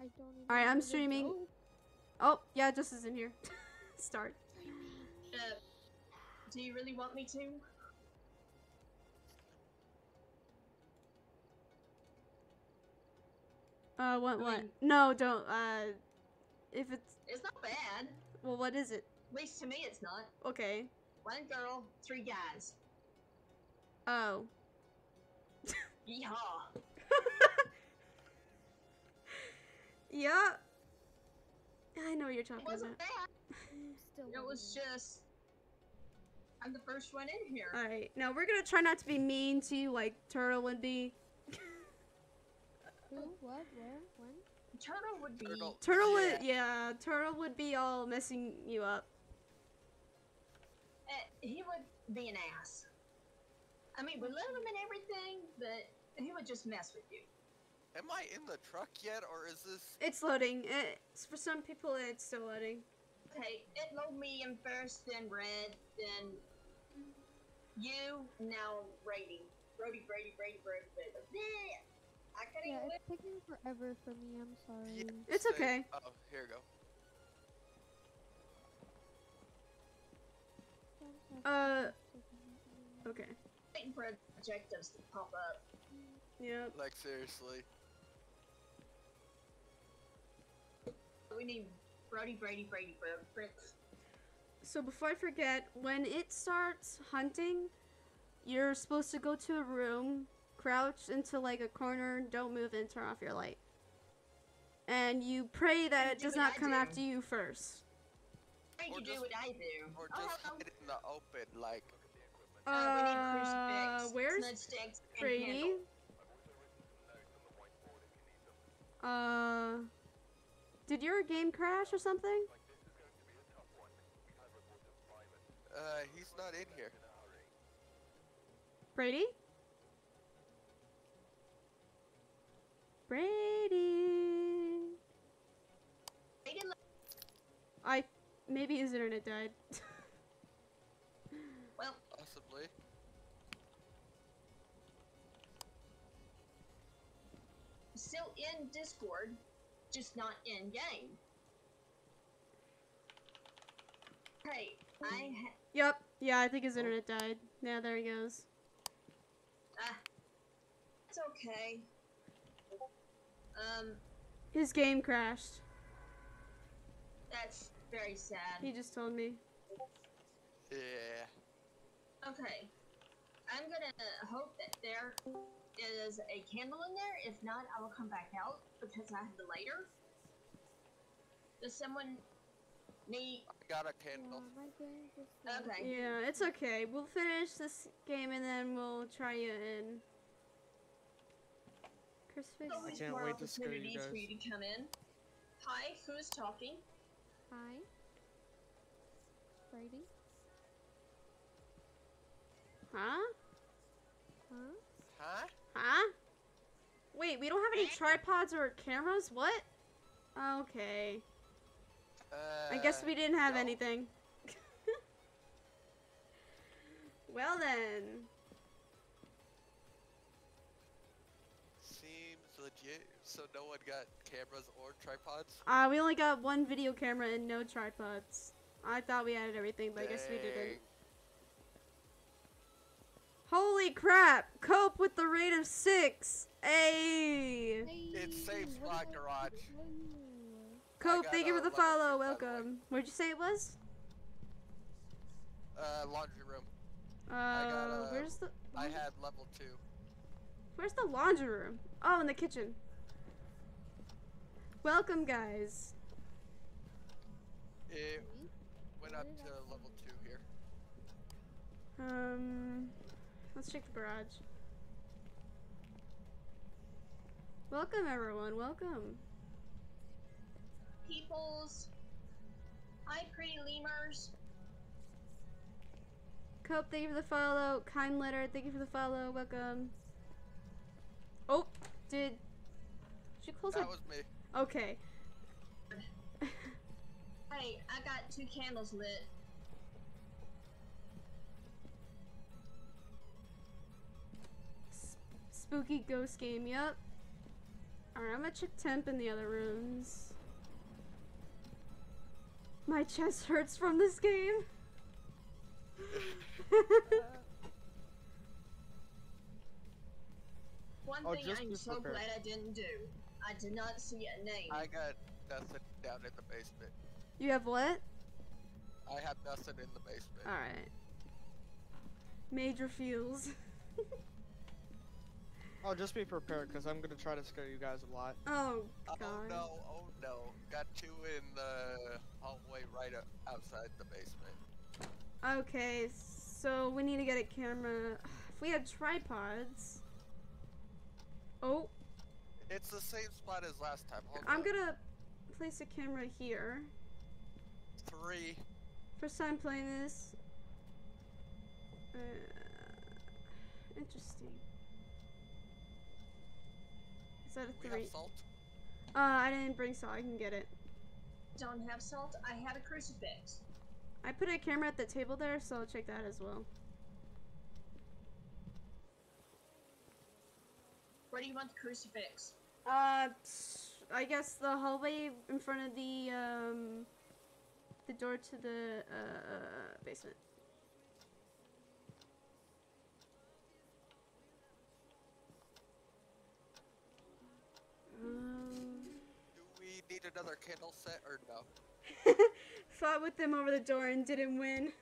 I don't even Alright, I'm streaming. joke. Oh, yeah, Justice is in here. Start. Uh, do you really want me to? Uh, what, I what? mean- No, don't, uh, if it's, It's not bad. well, what is it? At least to me, it's not. Okay. One girl, three guys. Oh. Yeehaw. Yeah. I know what you're It talking wasn't about. bad. Still It was just. I'm the first one in here. Alright, now we're gonna try not to be mean to you like Turtle would be. Who? What? Where? When? Turtle would be. Turtle. Turtle would, yeah, Turtle would be all messing you up. Uh, he would be an ass. I mean, we love him and everything, but he would just mess with you. Am I in the truck yet, or is this? It's loading. It's, for some people, it's still loading. Okay, it load me in first, then red, then you, now rating. Brody, Brady, Brady, Brady, Brady. Bleh. I can't Yeah, even it's taking forever for me. I'm sorry. Yeah, It's say- okay. Oh, here we go. Uh, okay. waiting for objectives to pop up. Yep. Like seriously. We need Brody, Brady, Brady, Brody, Fritz. So before I forget, when it starts hunting, you're supposed to go to a room, crouch into like a corner, don't move, and turn off your light. And you pray that it does what not come do. after you first. Trying Or to do just- what I do. Or Oh, just hello. hide in the open, like. Uh, we need Uh, crucifix, where's smudge sticks, and Brady? Uh, did your game crash or something? Uh, he's not in here. Brady? Brady. Brady I maybe his internet died. Well, Possibly. still in Discord, just not in game. Hey, I ha- yep. Yeah, I think his internet died. Yeah, there he goes. ah, it's okay. Um, His game crashed. that's very sad. He just told me. Yeah. Okay. I'm gonna hope that there is a candle in there. If not, I will come back out because I have the lighter. Does someone need? I got a candle. my brain just like- Okay. Yeah, it's okay. We'll finish this game and then we'll try you in. Christmas. Always can't more wait to scare you opportunities for guys. you to come in. Hi, who's talking? Hi. Brady. Huh? Huh? Huh? Huh? Wait, we don't have any tripods or cameras? What? Okay. Uh, I guess we didn't have no. anything. well then. Seems legit. So no one got cameras or tripods. Uh, we only got one video camera and no tripods. I thought we added everything, but I guess we didn't. Dang. Holy crap! Cope with the rate of six! Hey! It's safe Hey, spot what about garage. Cope, got thank you a for the follow. two, by the way. Welcome. Where'd you say it was? Uh, laundry room. Uh, got, uh, where's the I had level two. Where's the laundry room? Oh, in the kitchen. Welcome, guys. It went up to level two here. Um, let's check the garage. Welcome, everyone. Welcome. peoples. Hi, pretty lemurs. Cope, thank you for the follow. Kind letter, thank you for the follow. Welcome. Oh, did did you close That it? was me. Okay. Hey, I got two candles lit. Spooky ghost game. Yep. Alright, I'm gonna check temp in the other rooms. My chest hurts from this game. One Oh, thing just I'm so prepared. glad I didn't do. I did not see a name. I got nothing down in the basement. you have what? I have nothing in the basement. Alright. Major feels. Oh, just be prepared, because I'm gonna try to scare you guys a lot. oh God. Oh no, oh no. Got two in the hallway right o- outside the basement. Okay, so we need to get a camera. If we had tripods. Oh, It's the same spot as last time. Hold I'm on. gonna place a camera here. Three. First time playing this. Uh, interesting. Is that a We three? have salt. Uh, I didn't bring salt. I can get it. Don't have salt. I had a crucifix. I put a camera at the table there, so I'll check that as well. Where do you want the crucifix? Uh, I guess the hallway in front of the um, the door to the uh basement. Um, Do we need another candle set or no? fought with them over the door and didn't win.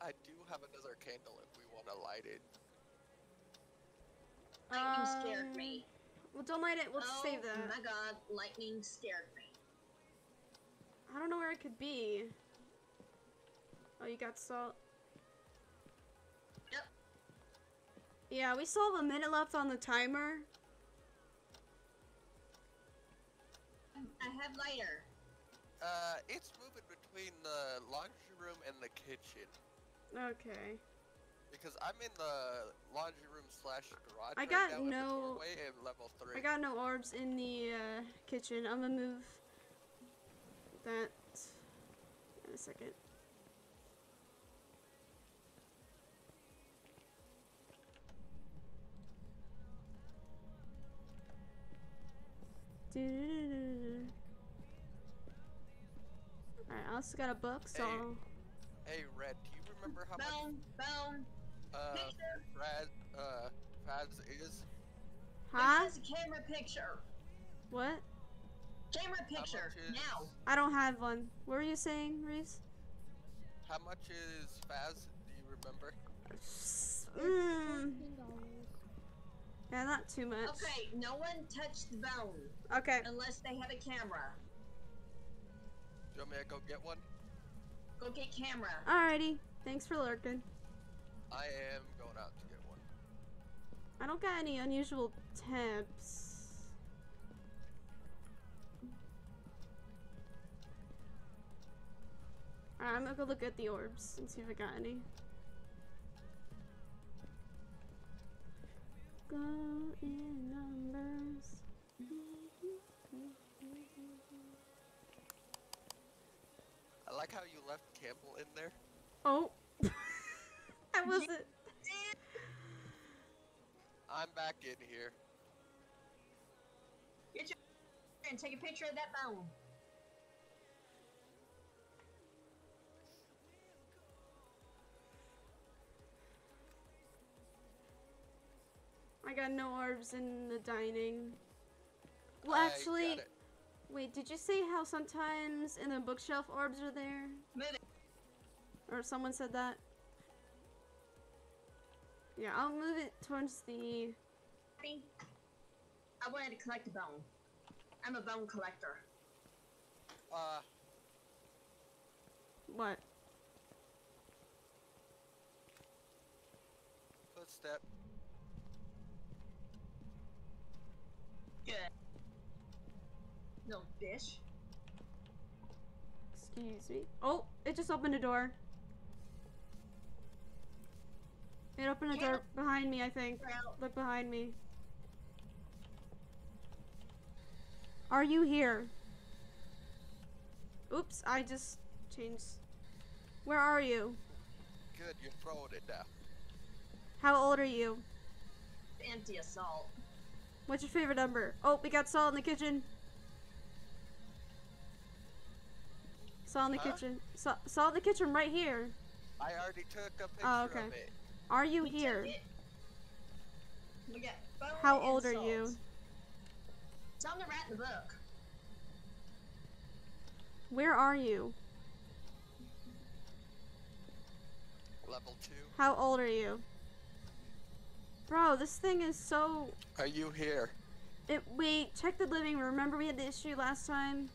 I do have another candle if we want to light it. Lightning Um, scared me. Well, don't light it. We'll oh save that. Oh my god, lightning scared me. I don't know where it could be. Oh, you got salt. Yep. Yeah, we still have a minute left on the timer. I have lighter. Uh, it's moving between the laundry room and the kitchen. Okay. Because I'm in the laundry room slash garage. I right got now no- doorway in level three. I got no orbs in the uh, kitchen. I'm gonna move that in a second. Alright, I also got a book, so Hey. Hey, Red, do you remember how much Bone, bone. uh Picture. Fraz uh Phas is? huh? It has a camera picture. What? Camera picture. is Now. I don't have one. What were you saying, Reese? how much is Phas? Do you remember? Mm, Fifteen dollars. Yeah, not too much. Okay, no one touched the bone Okay. unless they have a camera. Do you want me to go get one? Go get camera. Alrighty. Thanks for lurking. I am going out to get one. I don't got any unusual temps. Alright, I'm gonna go look at the orbs and see if I got any. Go in numbers. I like how you left Campbell in there. Oh. I wasn't. I'm back in here. Get your and take a picture of that bone. I got no orbs in the dining. Well, I actually, got it. wait, did you say how sometimes in the bookshelf orbs are there? Move it. Or someone said that? Yeah, I'll move it towards the. I wanted to collect a bone. I'm a bone collector. Uh, What? footstep. Good. No fish. Excuse me. Oh, it just opened a door. It opened a door behind me, I think. Out. Look behind me. Are you here? Oops, I just changed. Where are you? Good, you're throwing it now. How old are you? Empty assault. What's your favorite number? Oh, we got salt in the kitchen. Salt in the Huh? kitchen. Sa- salt in the kitchen right here. I already took a picture Oh, okay. of it. Are you We here? it. We got How and old are you? salt. It's on the rat in the book. Where are you? Level two. How old are you? Bro, this thing is so. Are you here? It. Wait, check the living room. Remember we had the issue last time?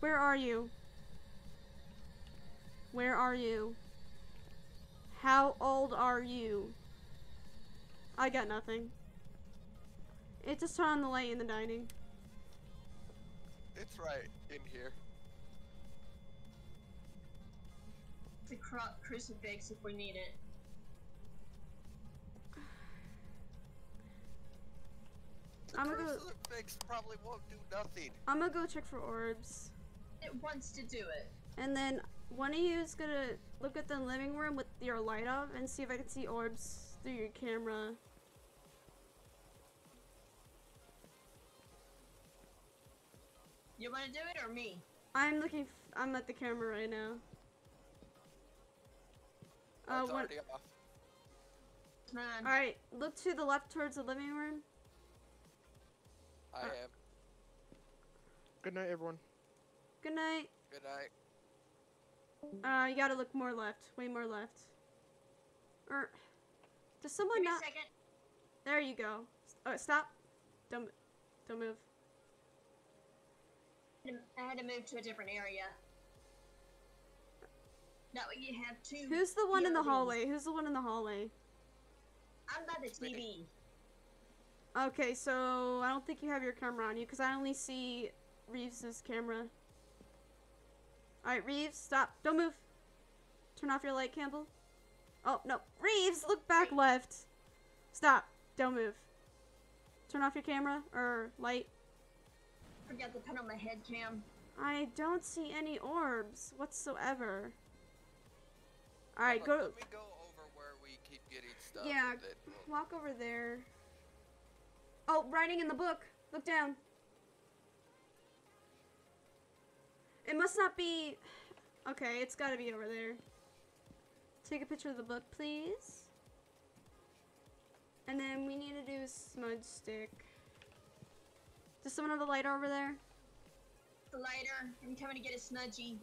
Where are you? Where are you? How old are you? I got nothing. It just turned on the light in the dining. It's right in here. The cru- crucifix if we need it. The I'm gonna go- probably won't do nothing. I'm gonna go check for orbs. It wants to do it. And then one of you is gonna look at the living room with your light off and see if I can see orbs through your camera. You want to do it or me? I'm looking. F- I'm at the camera right now. Uh, it's one- already off. Come on. all right, look to the left towards the living room. I Uh, am. Good night, everyone. Good night. Good night. Uh, you gotta look more left, way more left. Or does someone Give me a not? second. There you go. S- Uh, stop. Don't, don't move. I had to move to a different area. That way you have two. Who's the one in the hallway? Who's the one in the hallway? I'm by the. TV. Okay, so I don't think you have your camera on you because I only see Reeves's camera. Alright, Reeves, stop. Don't move. Turn off your light, Campbell. Oh, no. Reeves, look back left. Stop. Don't move. Turn off your camera or light. Forgot to put on my head cam. I don't see any orbs whatsoever. Alright, Let- go. Let me go over where we keep getting stuff. Yeah, we'll- Walk over there. Oh, writing in the book. Look down. It must not be. Okay, it's gotta be over there. Take a picture of the book, please. And then we need to do a smudge stick. Does someone have a lighter over there? The lighter. I'm coming to get a smudgy.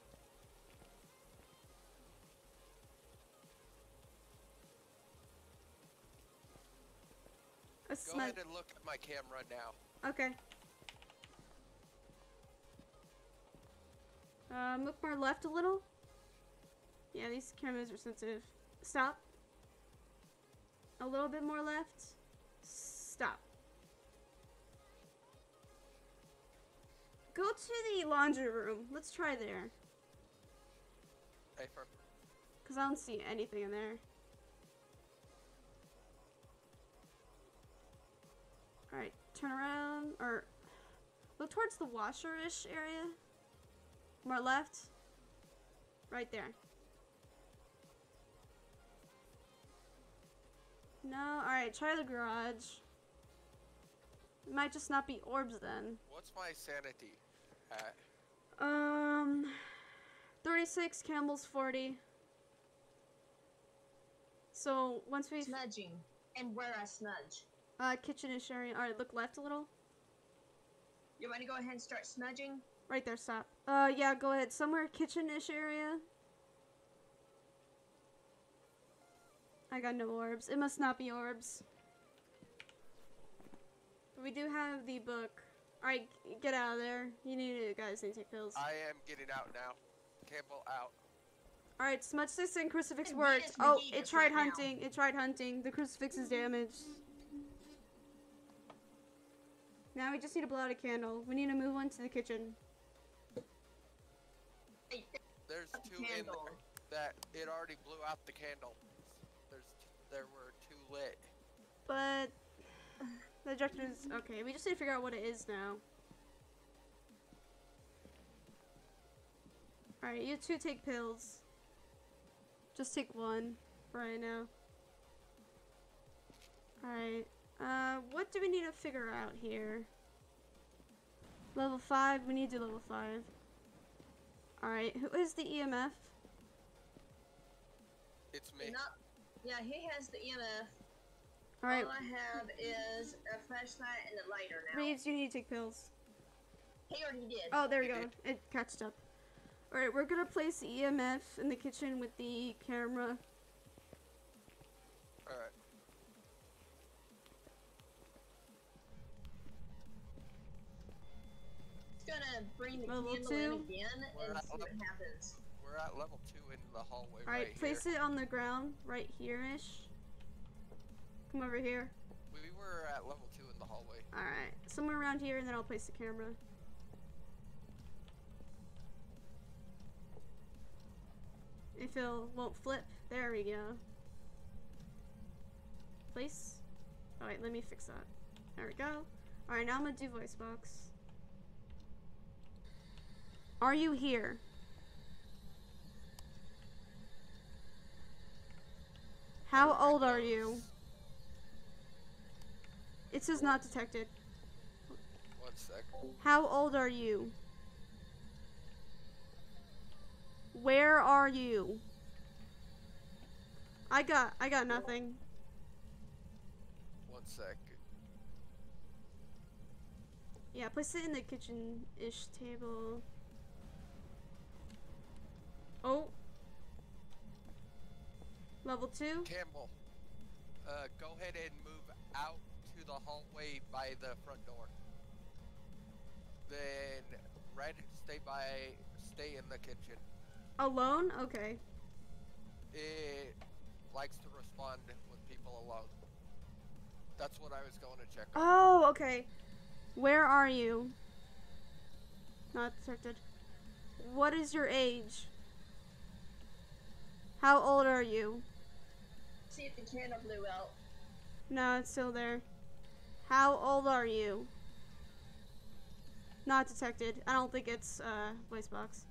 A Go ahead and look at my camera now. Okay. Um, look more left a little. Yeah, these cameras are sensitive. Stop. A little bit more left. Stop. Go to the laundry room. Let's try there. Because I don't see anything in there. Alright, turn around. Or look towards the washer-ish area. More left. Right there. No, alright, try the garage. It might just not be orbs then. What's my sanity at? Um, 36, Campbell's 40. So once we Smudging. And where I smudge. Uh kitchenish area. All right, look left a little. You want to go ahead and start smudging? Right there, stop. Uh, yeah, go ahead. Somewhere kitchenish area. I got no orbs. It must not be orbs. But we do have the book. Alright, get out of there. You need to, guys, need to take pills. I am getting out now. Campbell out. Alright, smudge this and crucifix And worked. Oh, it tried right now. hunting. It tried hunting. The crucifix is damaged. Now we just need to blow out a candle. We need to move on to the kitchen. There's a two in there that it already blew out the candle. There's there were two lit. But the objectives okay, we just need to figure out what it is now. Alright, you two take pills. Just take one for right now. Alright. Uh what do we need to figure out here? Level five, we need to level five. Alright, who is the EMF? It's me. Not, yeah, he has the EMF. Alright, All I have is a flashlight and a lighter now. Reeves, you need to take pills. He already did. Oh, there we go. did. It catched up. Alright, we're gonna place the EMF in the kitchen with the camera. Gonna bring the Level candle two. in again We're and at see what level- happens. We're at level two in the hallway Alright, right place here. it on the ground right here ish. Come over here. We were at level two in the hallway. Alright, somewhere around here, and then I'll place the camera. If it won't flip, there we go. Place. Alright, let me fix that. There we go. Alright, now I'm gonna do voice box. Are you here? How old are you? It says not detected. One sec. How old are you? Where are you? I got I got nothing. One sec. Yeah, place it in the kitchen-ish table. Oh. Level 2? Campbell, uh, go ahead and move out to the hallway by the front door. Then Red, stay by, stay in the kitchen. Alone? Okay. It likes to respond with people alone. That's what I was going to check. on. Oh, okay. Where are you? Not detected. What is your age? How old are you? See if the candle blew out. No, it's still there. How old are you? Not detected. I don't think it's uh voice box.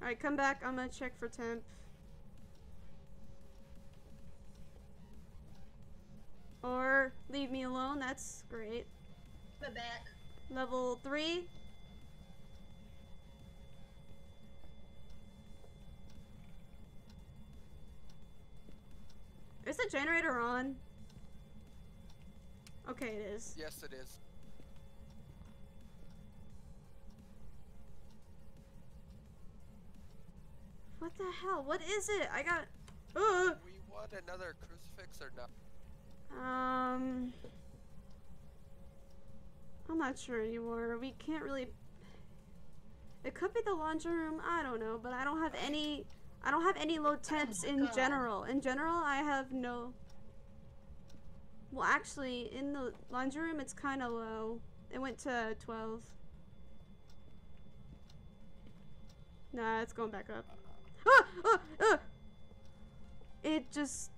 Alright, come back. I'm gonna check for temp. Or leave me alone. That's great. Level 3. Is the generator on? Okay, it is. Yes, it is. What the hell? What is it? I got. Uh, We want another crucifix or not? um. I'm not sure anymore. We can't really. It could be the laundry room. I don't know, but I don't have any. I don't have any low temps in God. general. In general, I have no. Well, actually, in the laundry room, it's kind of low. It went to 12. Nah, it's going back up. Ah! Ah! Ah! It just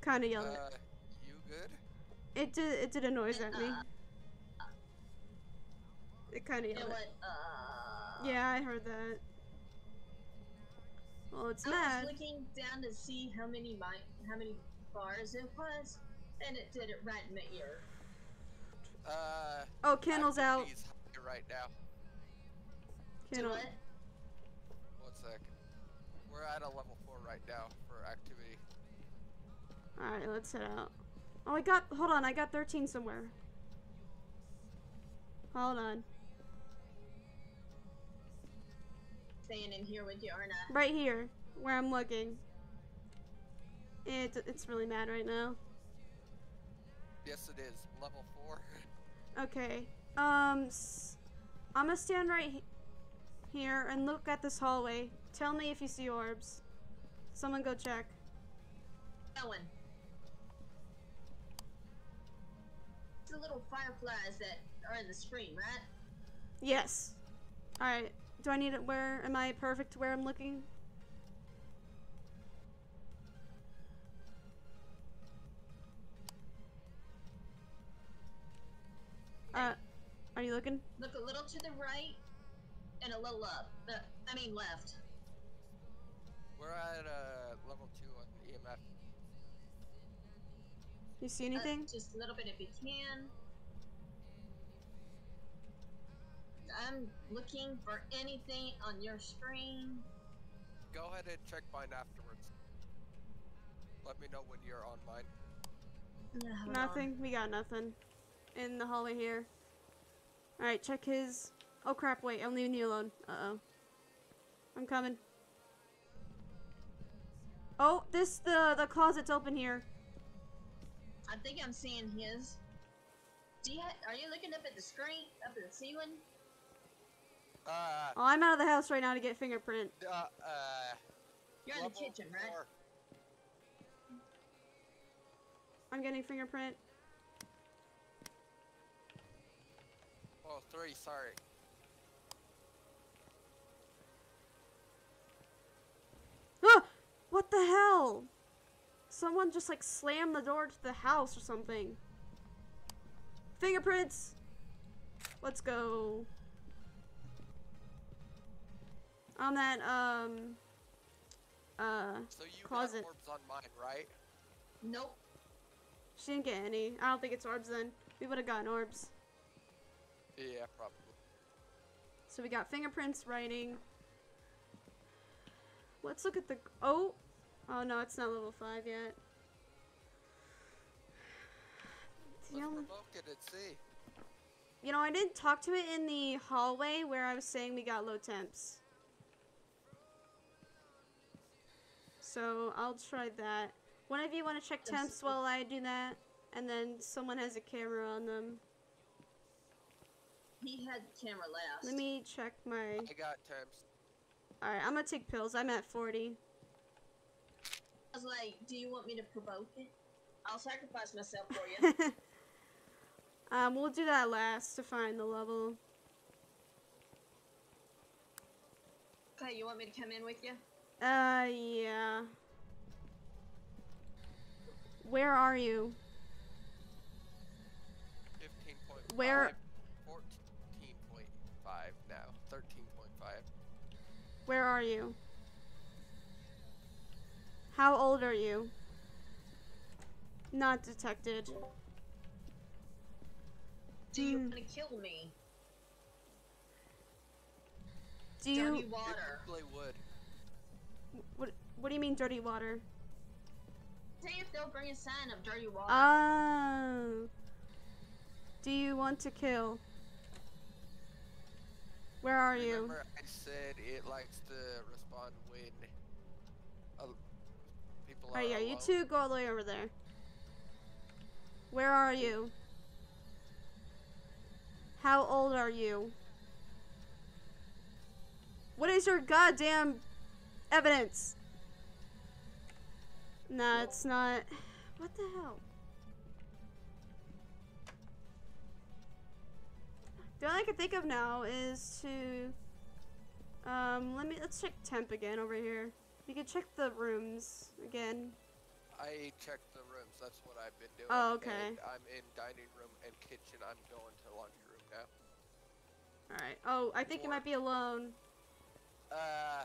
kind of yelled. at- Uh, you good? It did. It did a noise at me. It kind of you know yelled. at- what? Uh, Yeah, I heard that. Well, it's I mad. was looking down to see how many mi- how many bars it was, and it did it right in my ear. Uh, Oh, Kennel's out. activity's high right now. Do Candle. what? One sec. We're at a level four right now for activity. All right, let's head out. Oh, I got. Hold on, I got 13 somewhere. Hold on. Staying in here with you, aren't I? Right here, where I'm looking. It, it's really mad right now. Yes, it is. Level four. Okay. Um, s- I'm gonna stand right he- here and look at this hallway. Tell me if you see orbs. Someone go check. Ellen. the little fireflies that are in the screen, right? Yes. Alright. Do I need it where am I perfect where I'm looking? Uh are you looking? Look a little to the right and a little up. Uh, I mean left. We're at uh, level two on EMF. You see Uh, anything? just a little bit if you can. I'm looking for anything on your screen. Go ahead and check mine afterwards. Let me know when you're on mine. Yeah, hold on. Nothing. We got nothing. In the hallway here. Alright, check his Oh crap, wait, I'm leaving you alone. Uh oh. I'm coming. Oh, this the the closet's open here. I think I'm seeing his. Do you ha- are you looking up at the screen, up at the ceiling? Uh, Oh, I'm out of the house right now to get fingerprint. uh, uh. You're in the level kitchen, right? four. I'm getting fingerprint. Oh, three, sorry. Ah! What the hell? Someone just like slammed the door to the house or something. Fingerprints! Let's go. On that, um, uh, So you Closet. got orbs on mine, right? Nope. she didn't get any. I don't think it's orbs then. We would have gotten orbs. Yeah, probably. So we got fingerprints, writing. Let's look at the. Oh! Oh no, it's not level 5 yet. Let's only- provoke it and see. You know, I didn't talk to it in the hallway where I was saying we got low temps. So I'll try that. One of you want to check temps while I do that? And then someone has a camera on them. He had the camera last. Let me check my. I got temps. Alright, I'm gonna take pills. I'm at 40. I was like, "Do you want me to provoke it? I'll sacrifice myself for you." um, we'll do that last to find the level. okay, you want me to come in with you? Uh, yeah. Where are you? 15.5. Where- 14.5 now. 13.5. Where are you? How old are you? Not detected. Do you Hmm. want to kill me? Do Dirty you water. Probably would. What what do you mean dirty water? See if they'll bring a sign of dirty water. Oh. Do you want to kill? Where are you? Remember I said it likes to respond when uh, people are Alright, yeah, you two go all the way over there. Where are you? How old are you? What is your goddamn evidence? Nah, it's not. What the hell? The only I can think of now is to. Um, let me. Let's check temp again over here. We can check the rooms again. I checked the rooms. That's what I've been doing. Oh, okay. I'm in dining room and kitchen. I'm going to laundry room now. Alright. Oh, I think you might be alone. Uh,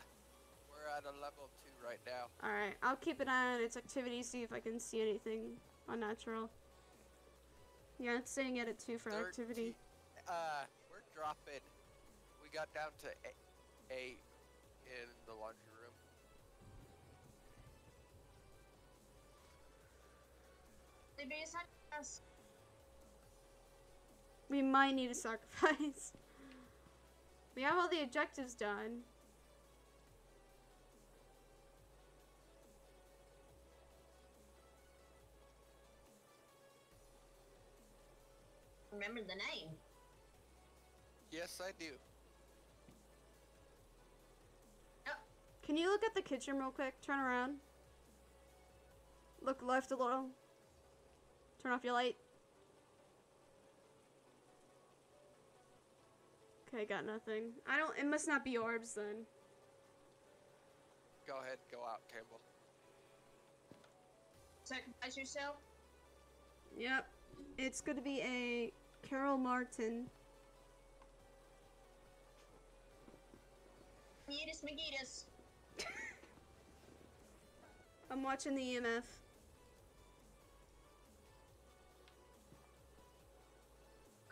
we're at a level two right now. Alright, I'll keep an eye on its activity, see if I can see anything unnatural. Yeah, it's staying at it too for activity. Uh, we're dropping. We got down to eight, eight in the laundry room. They be a sacrifice. We might need a sacrifice. we have all the objectives done. remember the name. Yes, I do. Oh. Can you look at the kitchen real quick? Turn around. Look left a little. Turn off your light. Okay, got nothing. I don't- it must not be orbs then. Go ahead, go out, Campbell. Sacrifice yourself? Yep. It's gonna be a Carol Martin. Meatus McGeetus. I'm watching the EMF.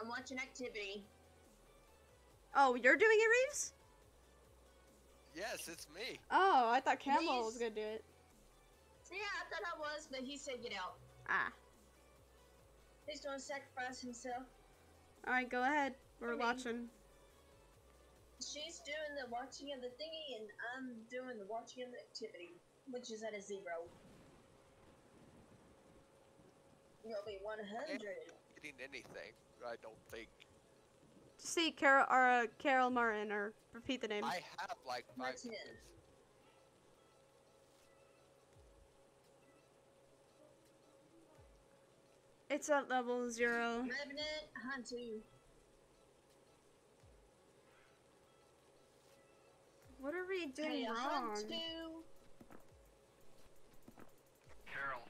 I'm watching activity. Oh, you're doing it, Reeves? Yes, it's me. Oh, I thought Campbell was gonna do it. Yeah, I thought I was, but he said get out. Ah. He's gonna sacrifice himself. All right, go ahead. We're Okay. watching. She's doing the watching of the thingy, and I'm doing the watching of the activity, which is at a zero. You'll be 100. Getting anything, I don't think. See Carol or uh, Carol Martin or repeat the name. I have like five Martin. It's at level zero. Revenant, Hantu. What are we doing Okay, wrong? Hantu. Carol.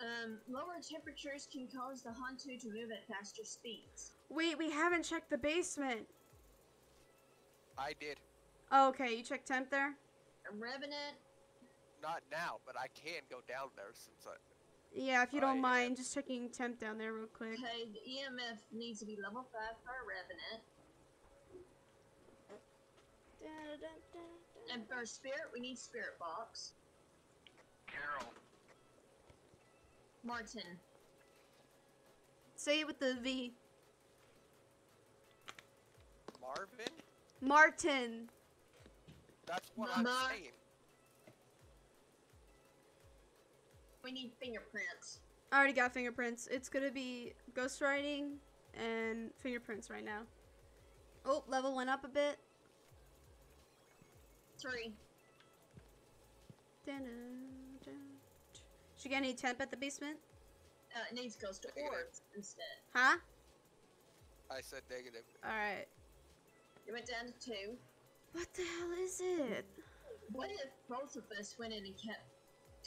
Um, lower temperatures can cause the Hantu to move at faster speeds. Wait, we haven't checked the basement. I did. Oh, okay, you checked temp there. Revenant, Not now, but I can go down there since I. Yeah, if you don't am- mind, just checking temp down there real quick. okay, the EMF needs to be level 5 for a Revenant. And for Spirit, we need Spirit Box. Carol. Martin. Say it with the V. Marvin? Martin. That's what I'm saying. We need fingerprints. I already got fingerprints. It's gonna be ghostwriting and fingerprints right now. Oh, level went up a bit. Three. Dun-dun-dun. Should you get any temp at the basement? Uh, it needs ghost Negative. orbs instead. Huh? I said negative. Alright. It went down to two. What the hell is it? What if both of us went in and kept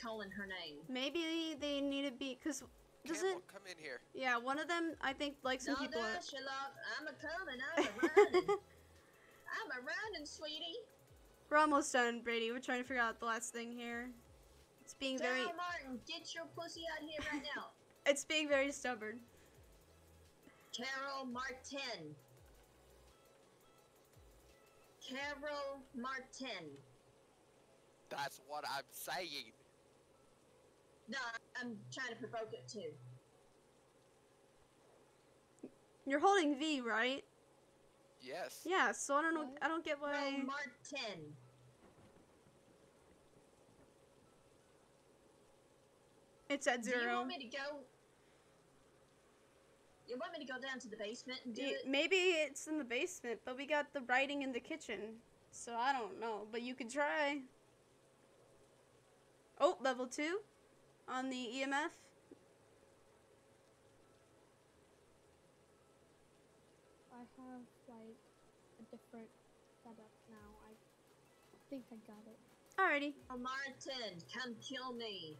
calling her name? Maybe they need to be, cause doesn't, Campbell, come in here. yeah, one of them, I think, like some no, people no, are. Sherlock. I'm a coming. I'm a running. I'm a running, sweetie. We're almost done, Brady. We're trying to figure out the last thing here. It's being very, Daryl Martin, get your pussy out here right now. it's being very stubborn. Carol Martin. Carol Martin. That's what I'm saying. No, I'm trying to provoke it too. You're holding V, right? Yes. Yeah. So I don't know. I don't get why. Carol Martin. It's at Do you zero. want me to go? You want me to go down to the basement and do You- it? maybe it's in the basement, but we got the writing in the kitchen, so I don't know. But you could try. Oh, level two on the EMF. I have like a different setup now. I think I got it. Alrighty. Martin, come kill me.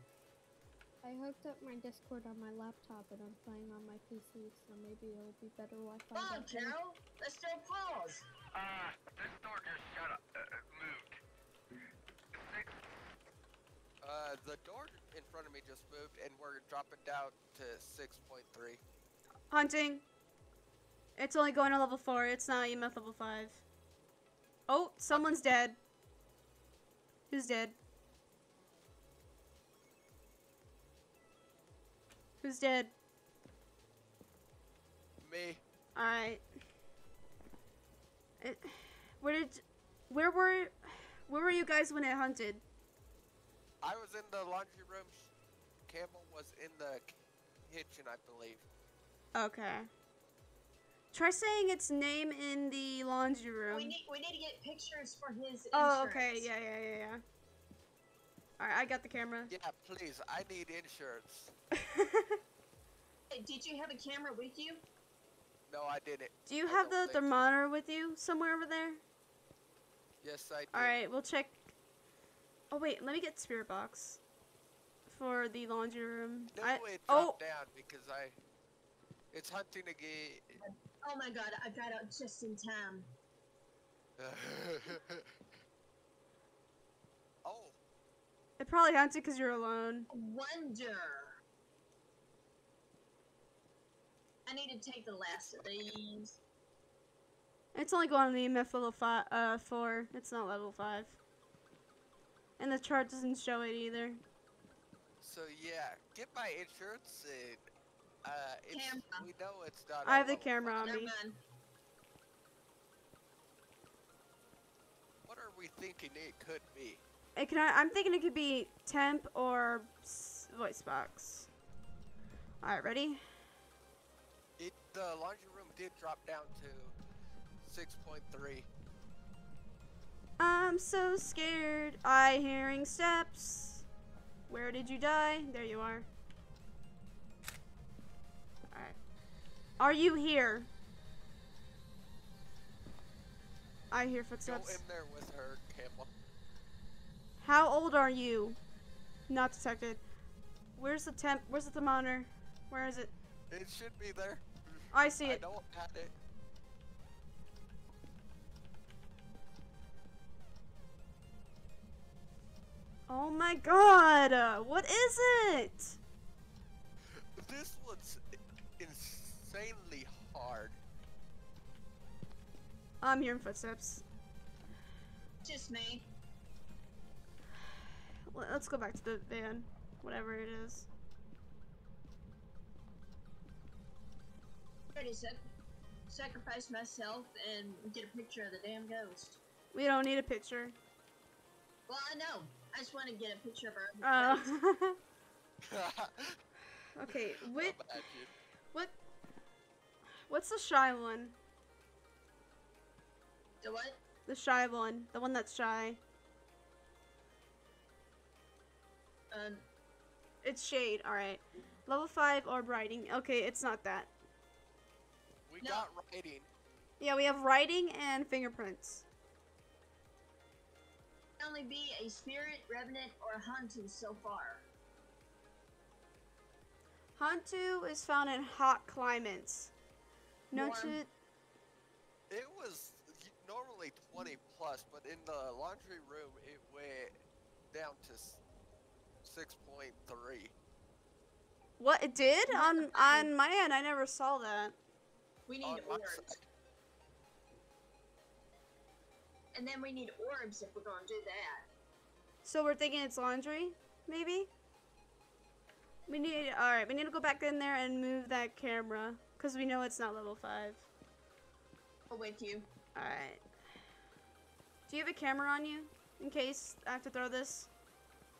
I hooked up my Discord on my laptop and I'm playing on my PC, so maybe it'll be better Wi-Fi. Come on, that way. Carol. Let's do a pause. Uh, this door just shut up, uh, moved. Six, Uh, the door in front of me just moved, and we're dropping down to 6.3. Hunting. It's only going to level four. It's not EMF level five. Oh, someone's dead. Who's dead? Who's dead? Me. All right. It, where did, where were, where were you guys when it hunted? I was in the laundry room. Campbell was in the kitchen, I believe. Okay. Try saying its name in the laundry room. We need we need to get pictures for his. oh, okay. Yeah, yeah, yeah, yeah. Alright, I got the camera. Yeah, please. I need insurance. Hey, did you have a camera with you? No, I didn't. Do you I have the think so. thermometer with you somewhere over there? Yes, I do. Alright, we'll check. Oh, wait, let me get Spirit Box for the laundry room. No, I, it oh, dropped down because I. It's hunting again. Oh my god, I got out just in time. oh, it probably hunted because you're alone. Wonder. I need to take the last of these. It's only going on the EMF level five, uh, four. It's not level five. And the chart doesn't show it either. so yeah, get my insurance and uh, it's, Camera. we know it's not. I have the camera five. on me. mind. What are we thinking it could be? It can, I'm thinking it could be temp or voice box. Alright, ready? The laundry room did drop down to six point three. I'm so scared. I hearing steps. Where did you die? There you are. Alright. Are you here? I hear Go footsteps. in there with her, Campbell. How old are you? Not detected. Where's the temp? Where's the thermometer? Where is it? It should be there. I see I it. don't have it. Oh my god! uh, What is it? This one's insanely hard. I'm hearing footsteps. Just me. Let's go back to the van. Whatever it is. Already sac- sacrifice myself and get a picture of the damn ghost. We don't need a picture. Well, I know. I just want to get a picture of her. Uh, okay, what, what, what's the shy one? The what? The shy one. The one that's shy. Um, It's shade, alright. Level 5 orb writing. Okay, it's not that. We No. got writing. Yeah, we have writing and fingerprints. can only be a spirit, revenant, or hunting so far. Hantu is found in hot climates. Note Warm. it. It was normally 20 plus, but in the laundry room it went down to 6.3. What it did on on my end? I never saw that. We need On my orbs. side. And then we need orbs if we're going to do that. So we're thinking it's laundry, maybe. We need. All right, we need to go back in there and move that camera because we know it's not level five. I'll with you. All right. Do you have a camera on you in case I have to throw this?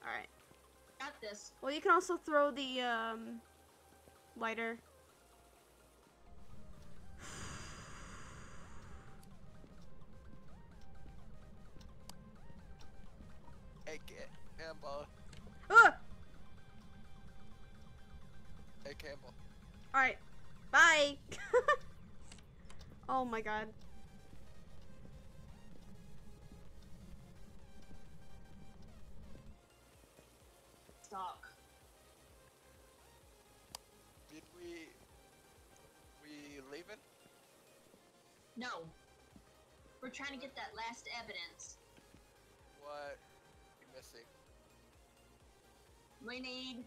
All right. Got this. Well, you can also throw the um, lighter. Hey, get Campbell. Ah! Hey, Campbell. All right. Bye. oh my god. Stock. Did we. We leaving? No. We're trying to get that last evidence. What? We need.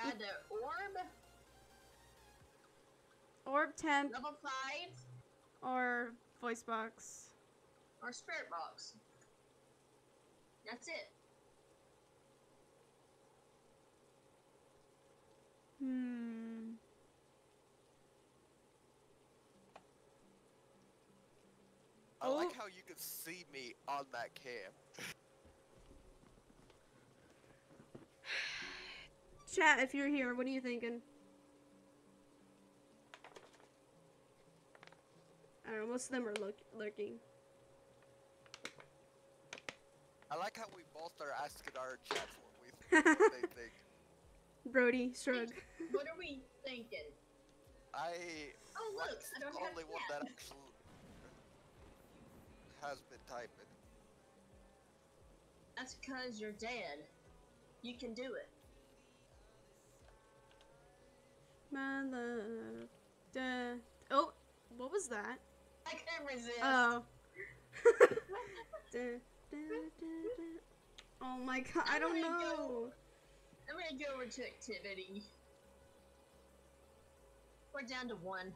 Add the orb, Orb temp level 5, or voice box. or spirit box. That's it. Hmm. I like Oh. how you could see me on that cam. Chat, if you're here, what are you thinking? I don't know, most of them are lurk- lurking. I like how we both are asking our chats what we think, what they think. Brody, shrug. What are we thinking? I Oh look, I don't have only one chat. that actually has been typing. That's because you're dead. You can do it. My love. Duh. Oh, what was that? I can't resist. Oh. Duh, duh, duh, duh. Oh my god, I I'm don't know. go- I'm gonna go over to activity. We're down to one.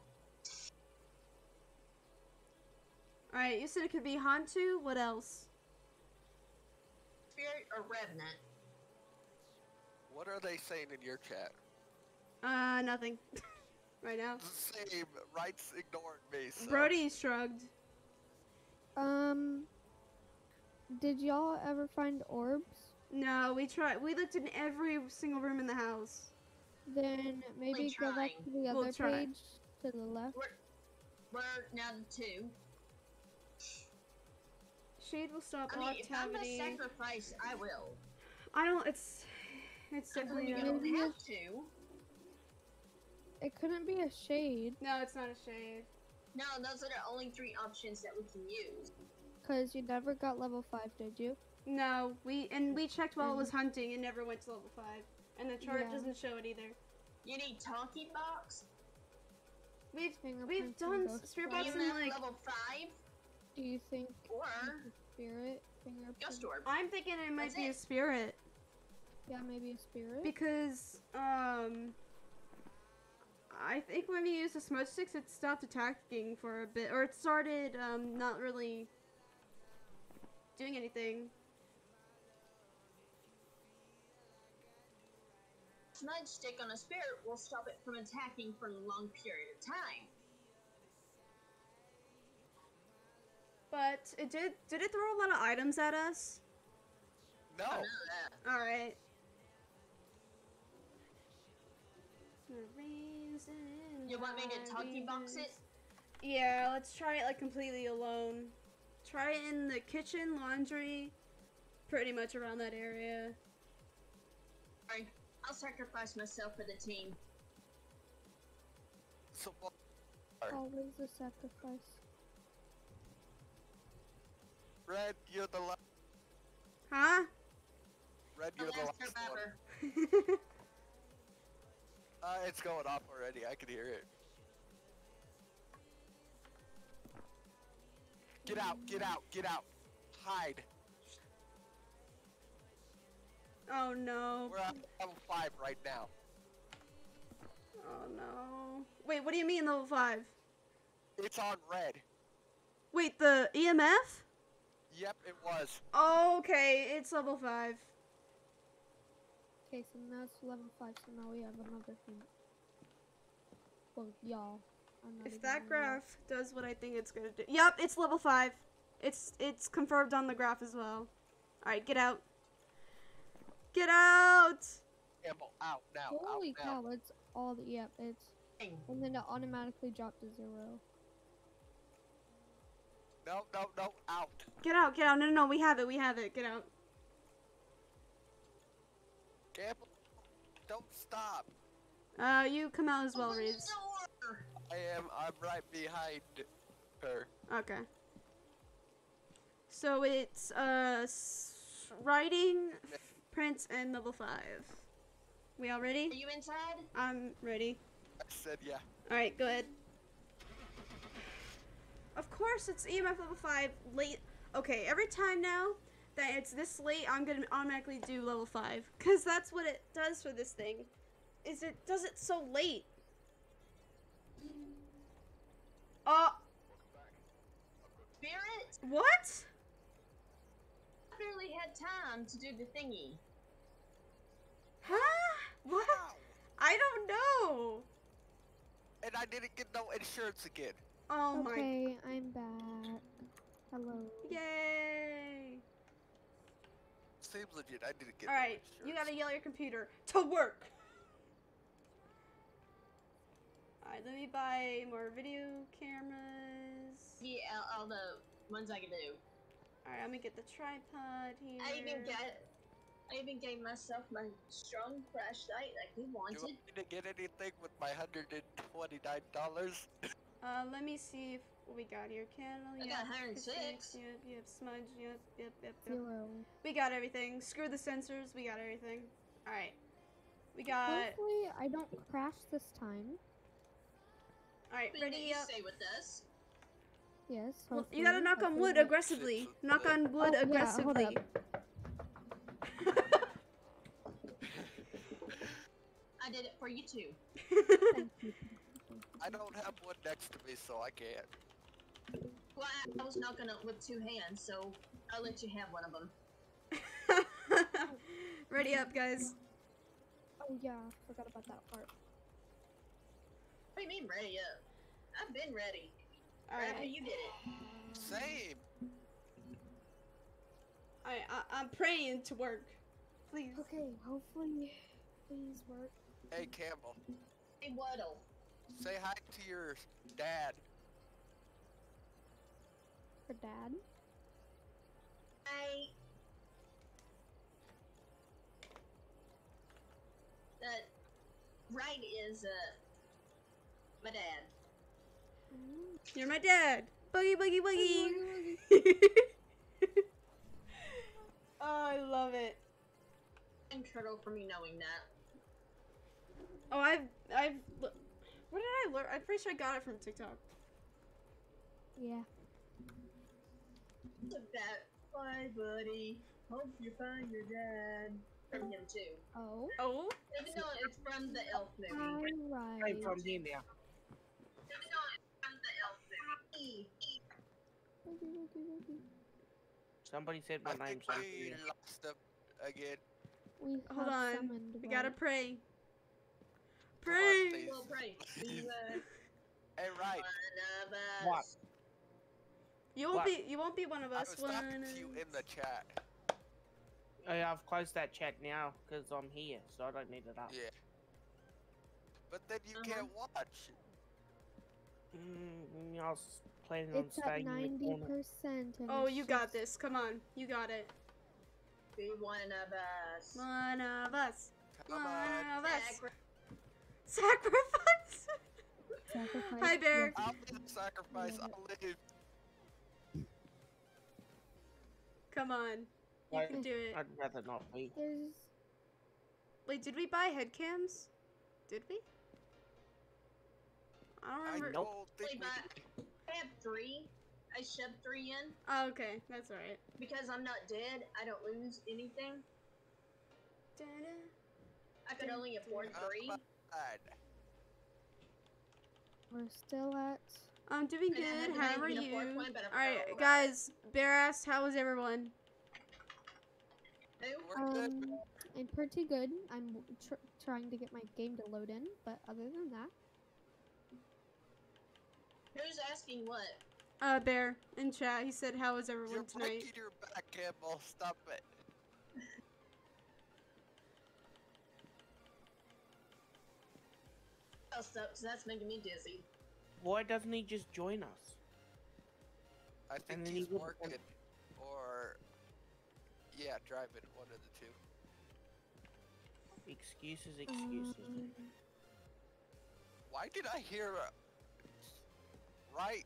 Alright, you said it could be Hantu? What else? Spirit or Revenant? What are they saying in your chat? Uh, nothing. right now. Same, Wright's ignoring me. So. Brody shrugged. Um, did y'all ever find orbs? No, we tried. We looked in every single room in the house. Then maybe go back to the We'll other page to the left. We're now to two. Shade will stop I mean, if I'm gonna activity. sacrifice, I will. I don't. It's. It's I mean, definitely you not. don't Maybe have to. It couldn't be a shade No, it's not a shade. No, those are the only three options that we can use. because you never got level five, did you? No, we and we checked while it was mm-hmm. hunting and never went to level five. And the chart Yeah. doesn't show it either. You need talkie box. We've we've done ghost spirit box in like level five Do you think or spirit fingerprint? ghost orb. I'm thinking it might That's be a spirit Yeah, maybe a spirit. because um I think when we used the smudge sticks it stopped attacking for a bit or it started um not really doing anything. Smudge stick on a spirit will stop it from attacking for a long period of time. But it did did it throw a lot of items at us? No. I know that. Alright. You want me to talkie box it? Yeah, let's try it like completely alone. Try it in the kitchen, laundry, pretty much around that area. Alright, I'll sacrifice myself for the team. So what? Always a sacrifice. Red, you're the last. Huh? Red, you're the last last one. Uh, it's going off already. I can hear it. Get out! Get out! Get out! Hide! oh no. We're at level five right now. Oh no. Wait, what do you mean level 5? It's on red. Wait, the EMF? Yep, it was. Okay, it's level 5. Okay, so now it's level five. So now we have another hint. Well, y'all. If that on yet. graph does what I think it's gonna do. Yep, it's level 5. It's it's confirmed on the graph as well. Alright, get out. Get out! Amble out now. Holy out now. cow! It's all the yep. It's Dang. and then it automatically dropped to zero. No, no, no, out. Get out, get out. No, no, no, we have it, we have it. Get out. Gamble. Don't stop. Uh, you come out as well, Open Reeves. I am. I'm right behind her. Okay. So it's, uh, s- writing, prints, and level 5. We all ready? Are you inside? I'm ready. I said yeah. Alright, go ahead. Of course, it's EMF level 5 late. Okay, every time now that it's this late, I'm gonna automatically do level 5. Because that's what it does for this thing. Is it does it so late. Uh, Spirit? what? I barely had time to do the thingy. Huh? What? How? I don't know. And I didn't get no insurance again. Oh my. okay, I'm back. Hello. Yay. Seems legit. I didn't get. no Alright, you gotta yell at your computer to work. Alright, let me buy more video cameras. Yeah, all, all the ones I can do. Alright, I'm gonna get the tripod here. I even got. I even gave myself my strong flashlight like we Do you wanted. want me to get anything with my hundred and twenty-nine dollars? Uh, let me see if we got here. Candle, I yeah. got 106. Yep, yep. Smudge, yep, yep, yep, yep. Zero. We got everything. Screw the sensors. We got everything. Alright. We got. Hopefully, I don't crash this time. Alright, Hoping ready you up. stay with us. Yes. Well, you gotta hopefully, knock on wood aggressively. Knock on wood Oh, yeah, hold aggressively. I did it for you too. Thank you. I don't have one next to me, so I can't. Well, I, I was not gonna with two hands, so I'll let you have one of them. Ready up, guys. Oh yeah, forgot about that part. What do you mean ready up? I've been ready. After Alright. you did it. Same. Alright, I- I'm praying to work. Please. Okay, hopefully, please work. Hey, Campbell. Hey, Waddle. Say hi to your dad. For dad. I. That right is uh my dad. Mm, You're my dad. Boogie, boogie, boogie. oh, I love it. And Turtle for me knowing that. Oh, I've, I've, where did I learn? I'm pretty sure I got it from TikTok. Yeah. Took that. Bye, buddy. Hope you find your dad. From him too. Oh. Oh, Even though it's from the Elf movie. Alright. I'm from here now. Even though it's from the Elf movie. Somebody said my I name's think on we lost him again. We hold on. We gotta pray. Come on, Pray. please. Well, right. We were Hey, right. one of us. What? You won't What? be, you won't be one of I us. was talking One. to you in the chat. Oh, yeah, I've closed that chat now because I'm here, so I don't need it up. Yeah. But then you Uh-huh. can't watch. Mm, I was planning on It's at staying in the ninety corner. percent. Oh, you got this. Come on, you got it. Be one of us. One of us. Come one on. of us. Sacri- Sacrifice. Sacrifice. Hi, Bear. I'll be the sacrifice. I'll live. Come on. You I- can do it. I'd rather not be. There's Wait, did we buy head cams? Did we? I don't remember. Nope. don't think we but I have three. I shoved three in Oh, okay, that's alright. because I'm not dead. I don't lose anything. I could only afford did. three. God. we're still at. I'm doing good. How are to get a you? fourth one, but I forgot all Alright, guys. Bear asked, how was everyone? Who? We're good. Um, I'm pretty good. I'm tr- trying to get my game to load in, but other than that, Who's asking what? Uh, Bear in chat. He said, how was everyone You're tonight? breaking your back, Campbell. Stop it. Oh, stuff, so that's making me dizzy. Why doesn't he just join us? I think And then he he's wouldn't working. want- Or. Yeah, driving. One of the two. Excuses, excuses. um, Why did I hear. Uh, right?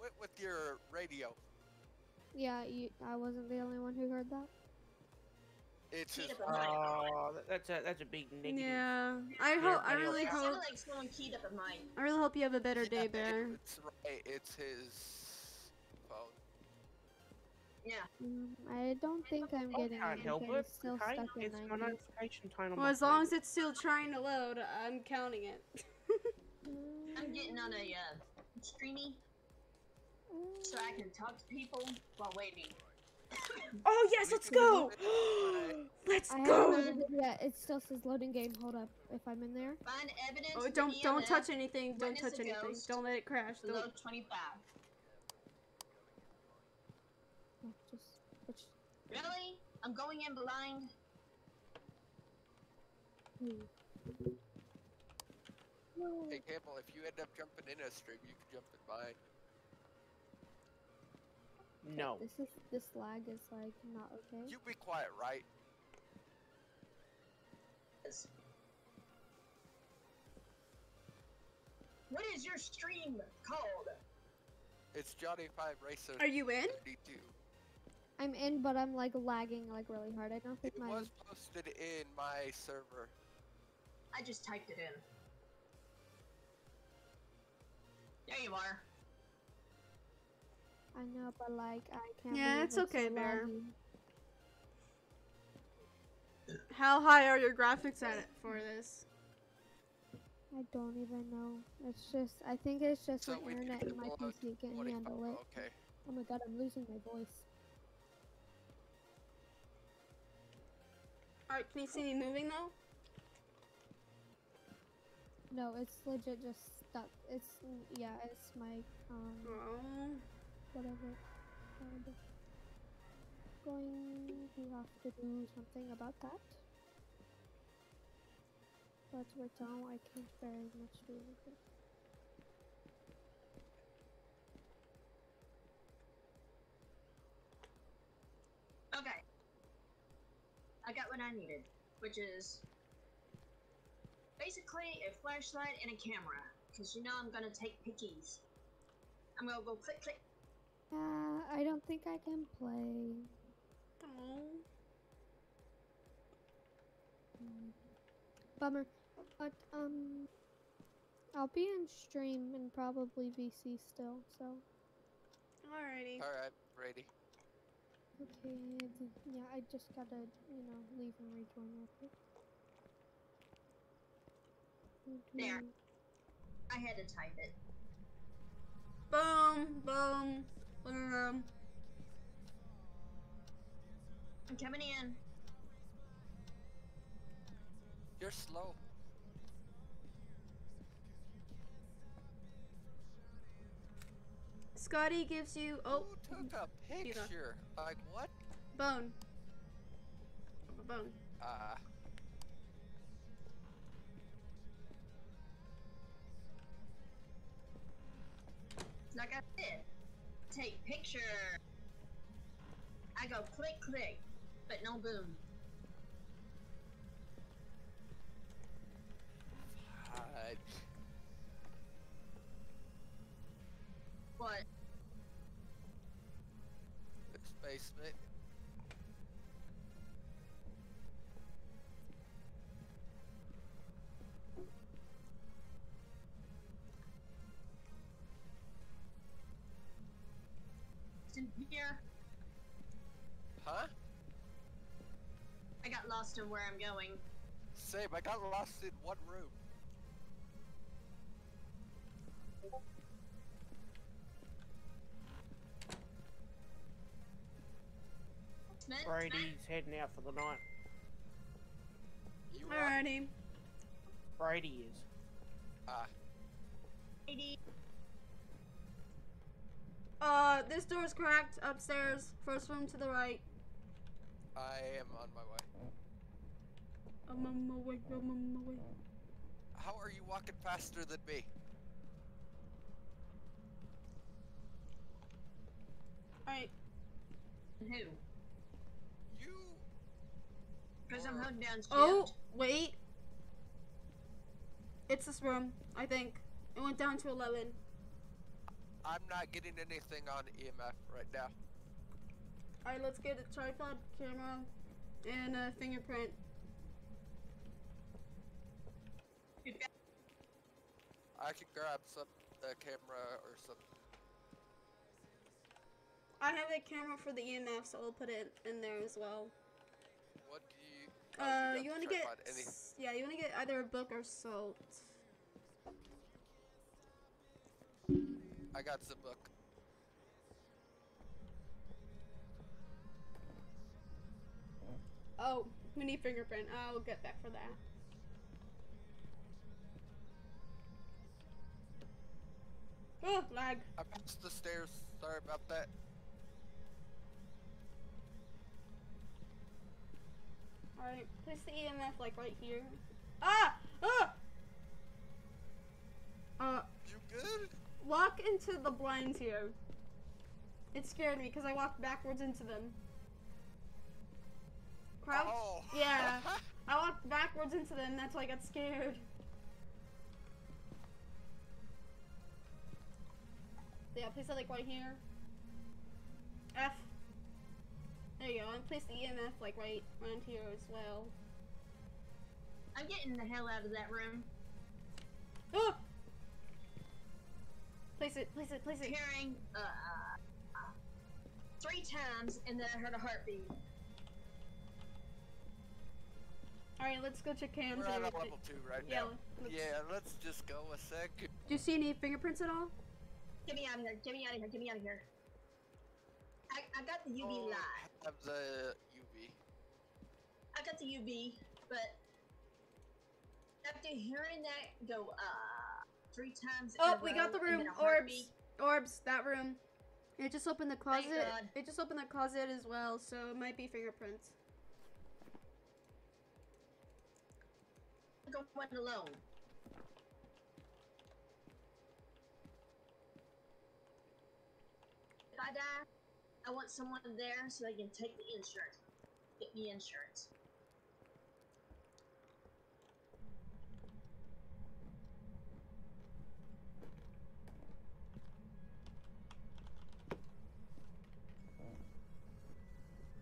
With, with your radio. yeah, you, I wasn't the only one who heard that. It's Keyed his. a. Oh, that's a that's a big negative. Yeah, I hope. I really It hope. sounded like someone keyed up a mic. I really hope you have a better Yeah, day, it- Bear. It's right. It's his phone. Yeah. Mm, I don't think I'm getting can't it. help I'm still okay? stuck in it's my notification tone on Well, as long as it's still trying to load, I'm counting it. I'm getting on a uh, streamy so I can talk to people while waiting. Oh yes, let's go! let's I go! loaded it still says loading game. Hold up. If I'm in there. Find evidence. Oh, don't don't touch anything. Don't witness touch anything. ghost Don't let it crash. Below Don't. 25. Oh, just which. Really? I'm going in blind. hmm. Hey, Campbell, if you end up jumping in a stream, you can jump in mine. No. This is this lag is like not okay. You be quiet, right? What is your stream called? It's Johnny Five Racer. Are you in? 32. I'm in, but I'm like lagging like really hard. I don't think It my was posted in my server. I just typed it in. There you are. I know, but like I can't. Yeah, it's okay, so Bear. How high are your graphics at it for this? I don't even know. It's just I think it's just So my internet need and my PC can't handle it. Okay. Oh my god, I'm losing my voice. Alright, can you see me moving though? No, it's legit just stuck. It's yeah, it's my um Oh. Whatever. whatever. Going to have to do something about that. But right now I can't very much do anything. Okay. I got what I needed, which is basically a flashlight and a camera. Because you know I'm gonna take pickies. I'm gonna go click click. Uh, I don't think I can play. Oh. Mm. Bummer. But um I'll be in stream and probably VC still, so Alrighty. Alright, ready. okay. Yeah, I just gotta, you know, leave and rejoin real quick. There. I had to type it. Boom, boom, boom. I'm coming in. You're slow. Scotty gives you oh Who took a picture? Like what? bone. A bone. Uh, Like I said, take picture. I go click click, but no boom. fudge. What? This basement. In here. Huh? I got lost in where I'm going. Same, I got lost in one room. Brady's heading out for the night. You are? Alrighty. Brady is. Ah, Brady. Uh, this door is cracked upstairs. First room to the right. I am on my way. I'm on my way. I'm on my way. How are you walking faster than me? Alright. Who? You. Because I'm are- holding down. Oh, wait. It's this room, I think. It went down to 11. I'm not getting anything on EMF right now. Alright, let's get a tripod, camera, and a fingerprint. I can grab some the camera or something. I have a camera for the EMF, so I'll put it in there as well. What do you? oh, Uh, got you want to get. Any? yeah, you want to get either a book or salt. I got the book. Oh, we need fingerprint. I'll get back for that. Oh, lag. I passed the stairs. Sorry about that. Alright, place the EMF like right here. Ah! Ah! Uh, You good? Walk into the blinds here. It scared me because I walked backwards into them. Crouch? Oh. Yeah. I walked backwards into them, that's why I got scared. Yeah, place it like right here. F. There you go, and place the EMF like right around here as well. I'm getting the hell out of that room. Oh! Place it, place it, place it. Hearing uh, three times, and then I heard a heartbeat. Alright, let's go check cams. We're at a level two right Yeah, now. let's- Yeah, let's just go a sec. Do you see any fingerprints at all? Get me out of here! Get me out of here! Get me out of here! I, I got the UV Oh, light. Have the UV. I got the UV, but after hearing that go uh three times. Oh, we got the room. Orbs. Orbs, that room. It just opened the closet. It just opened the closet as well, so it might be fingerprints. Go one alone. If I die, I want someone there so they can take the insurance. Get me insurance.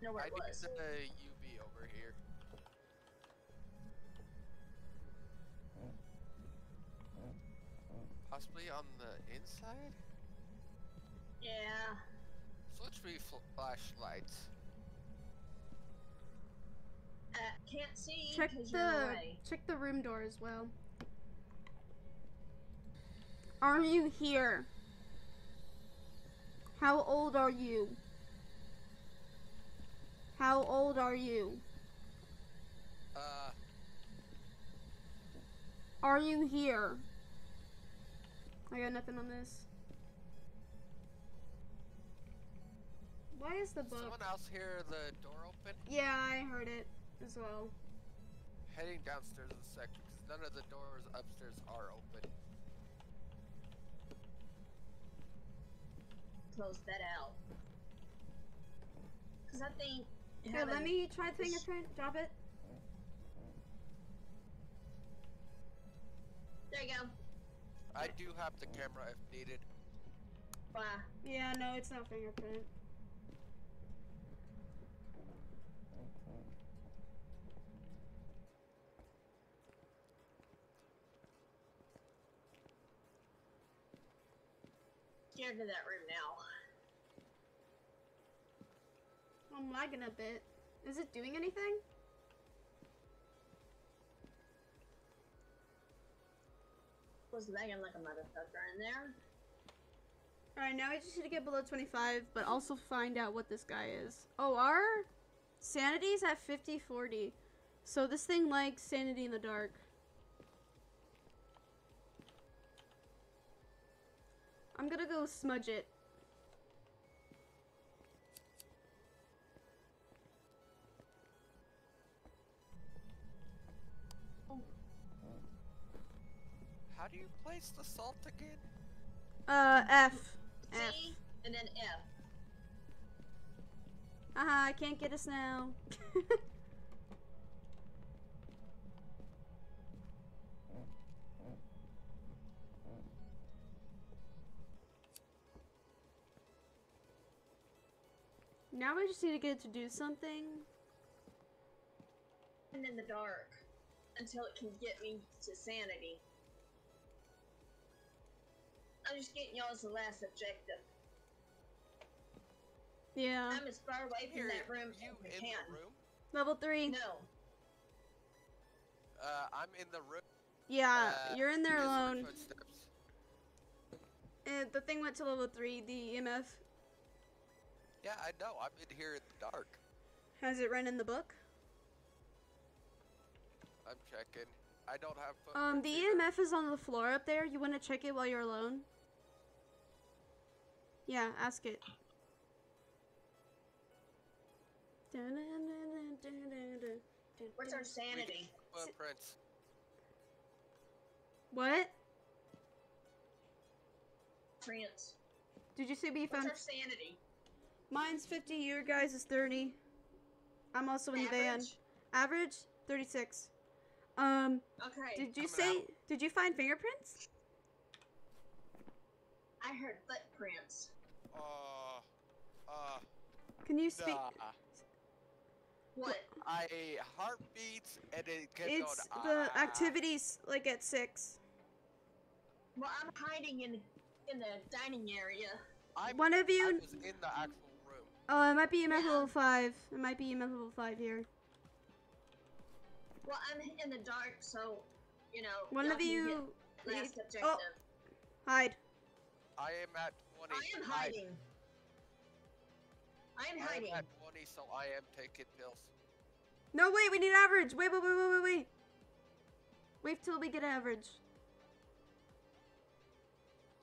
Know where I it need was. the UV over here. Possibly on the inside? Yeah. Switch me fl- flashlights. Uh, can't see Check the away. check the room door as well. Are you here? How old are you? How old are you? Uh, Are you here? I got nothing on this. Why is the book? someone else hear the door open? Yeah, I heard it as well. Heading downstairs in a sec because none of the doors upstairs are open. Close that out. Because I think. Here, let me try the fingerprint. Drop it. There you go. I do have the camera if needed. Wow. Yeah, no, it's not fingerprint. Scared of that room now. I'm lagging a bit. Is it doing anything? Was lagging like a motherfucker in there. Alright, now we just need to get below 25, but also find out what this guy is. Oh, our sanity's at 50 40. So this thing likes sanity in the dark. I'm gonna go smudge it. How do you place the salt again? Uh, F. F. C and then F. Haha, I can't get us now. now I just need to get it to do something. And in the dark. Until it can get me to sanity. I'm just getting y'all as the last objective. Yeah. I'm as far away from Here, that room you as I in can. the room? Level 3. No. Uh, I'm in the room. Yeah, Uh, you're in there alone. And the thing went to level 3, the EMF. Yeah, I know. I'm in here in the dark. Has it run in the book? I'm checking. I don't have. Um, the footprints either. EMF is on the floor up there. You want to check it while you're alone? Yeah, ask it. Where's our sanity? Footprints. What? Prince. Did you say we What's our sanity? Mine's 50. Your guys is 30. I'm also in the van. Average? Average 36. Um, Okay. did you Coming say? out. Did you find fingerprints? I heard footprints. Uh, uh, Can you speak? nah. What? I heartbeats and it kept It's going. the "Ah." activities like at six. Well, I'm hiding in in the dining area. I'm, One of I you. was in the actual room. Oh, it might be EMF Yeah. level five. It might be EMF level five here. Well, I'm in the dark, so you know. One of you. get you- Last objective. oh, hide. I am at 20. I am hiding. I am I am hiding. at 20, so I am taking pills. No, wait. We need average. Wait, wait, wait, wait, wait, wait. Wait till we get average.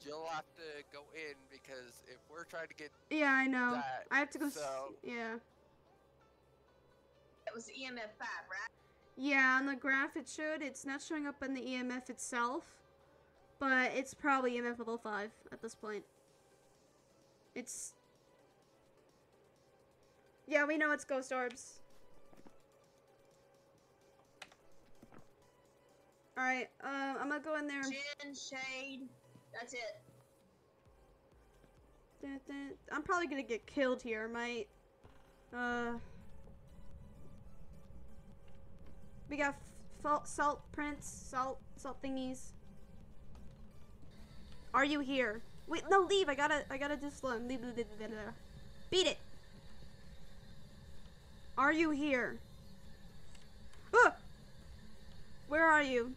You'll have to go in because if we're trying to get Yeah, I know. that, I have to go. so yeah. It was EMF five, right? Yeah, on the graph it showed it's not showing up on the EMF itself, but it's probably EMF level 5 at this point. It's. Yeah, we know it's ghost orbs. Alright, um, I'm gonna go in there. Jinn, shade. That's it. Dun, dun. I'm probably gonna get killed here, might. Uh. We got f- salt prints, salt, salt thingies. Are you here? Wait, no, leave. I gotta, I gotta do slow. Leave, leave, leave, leave, leave. Beat it. Are you here? Ah! Where are you?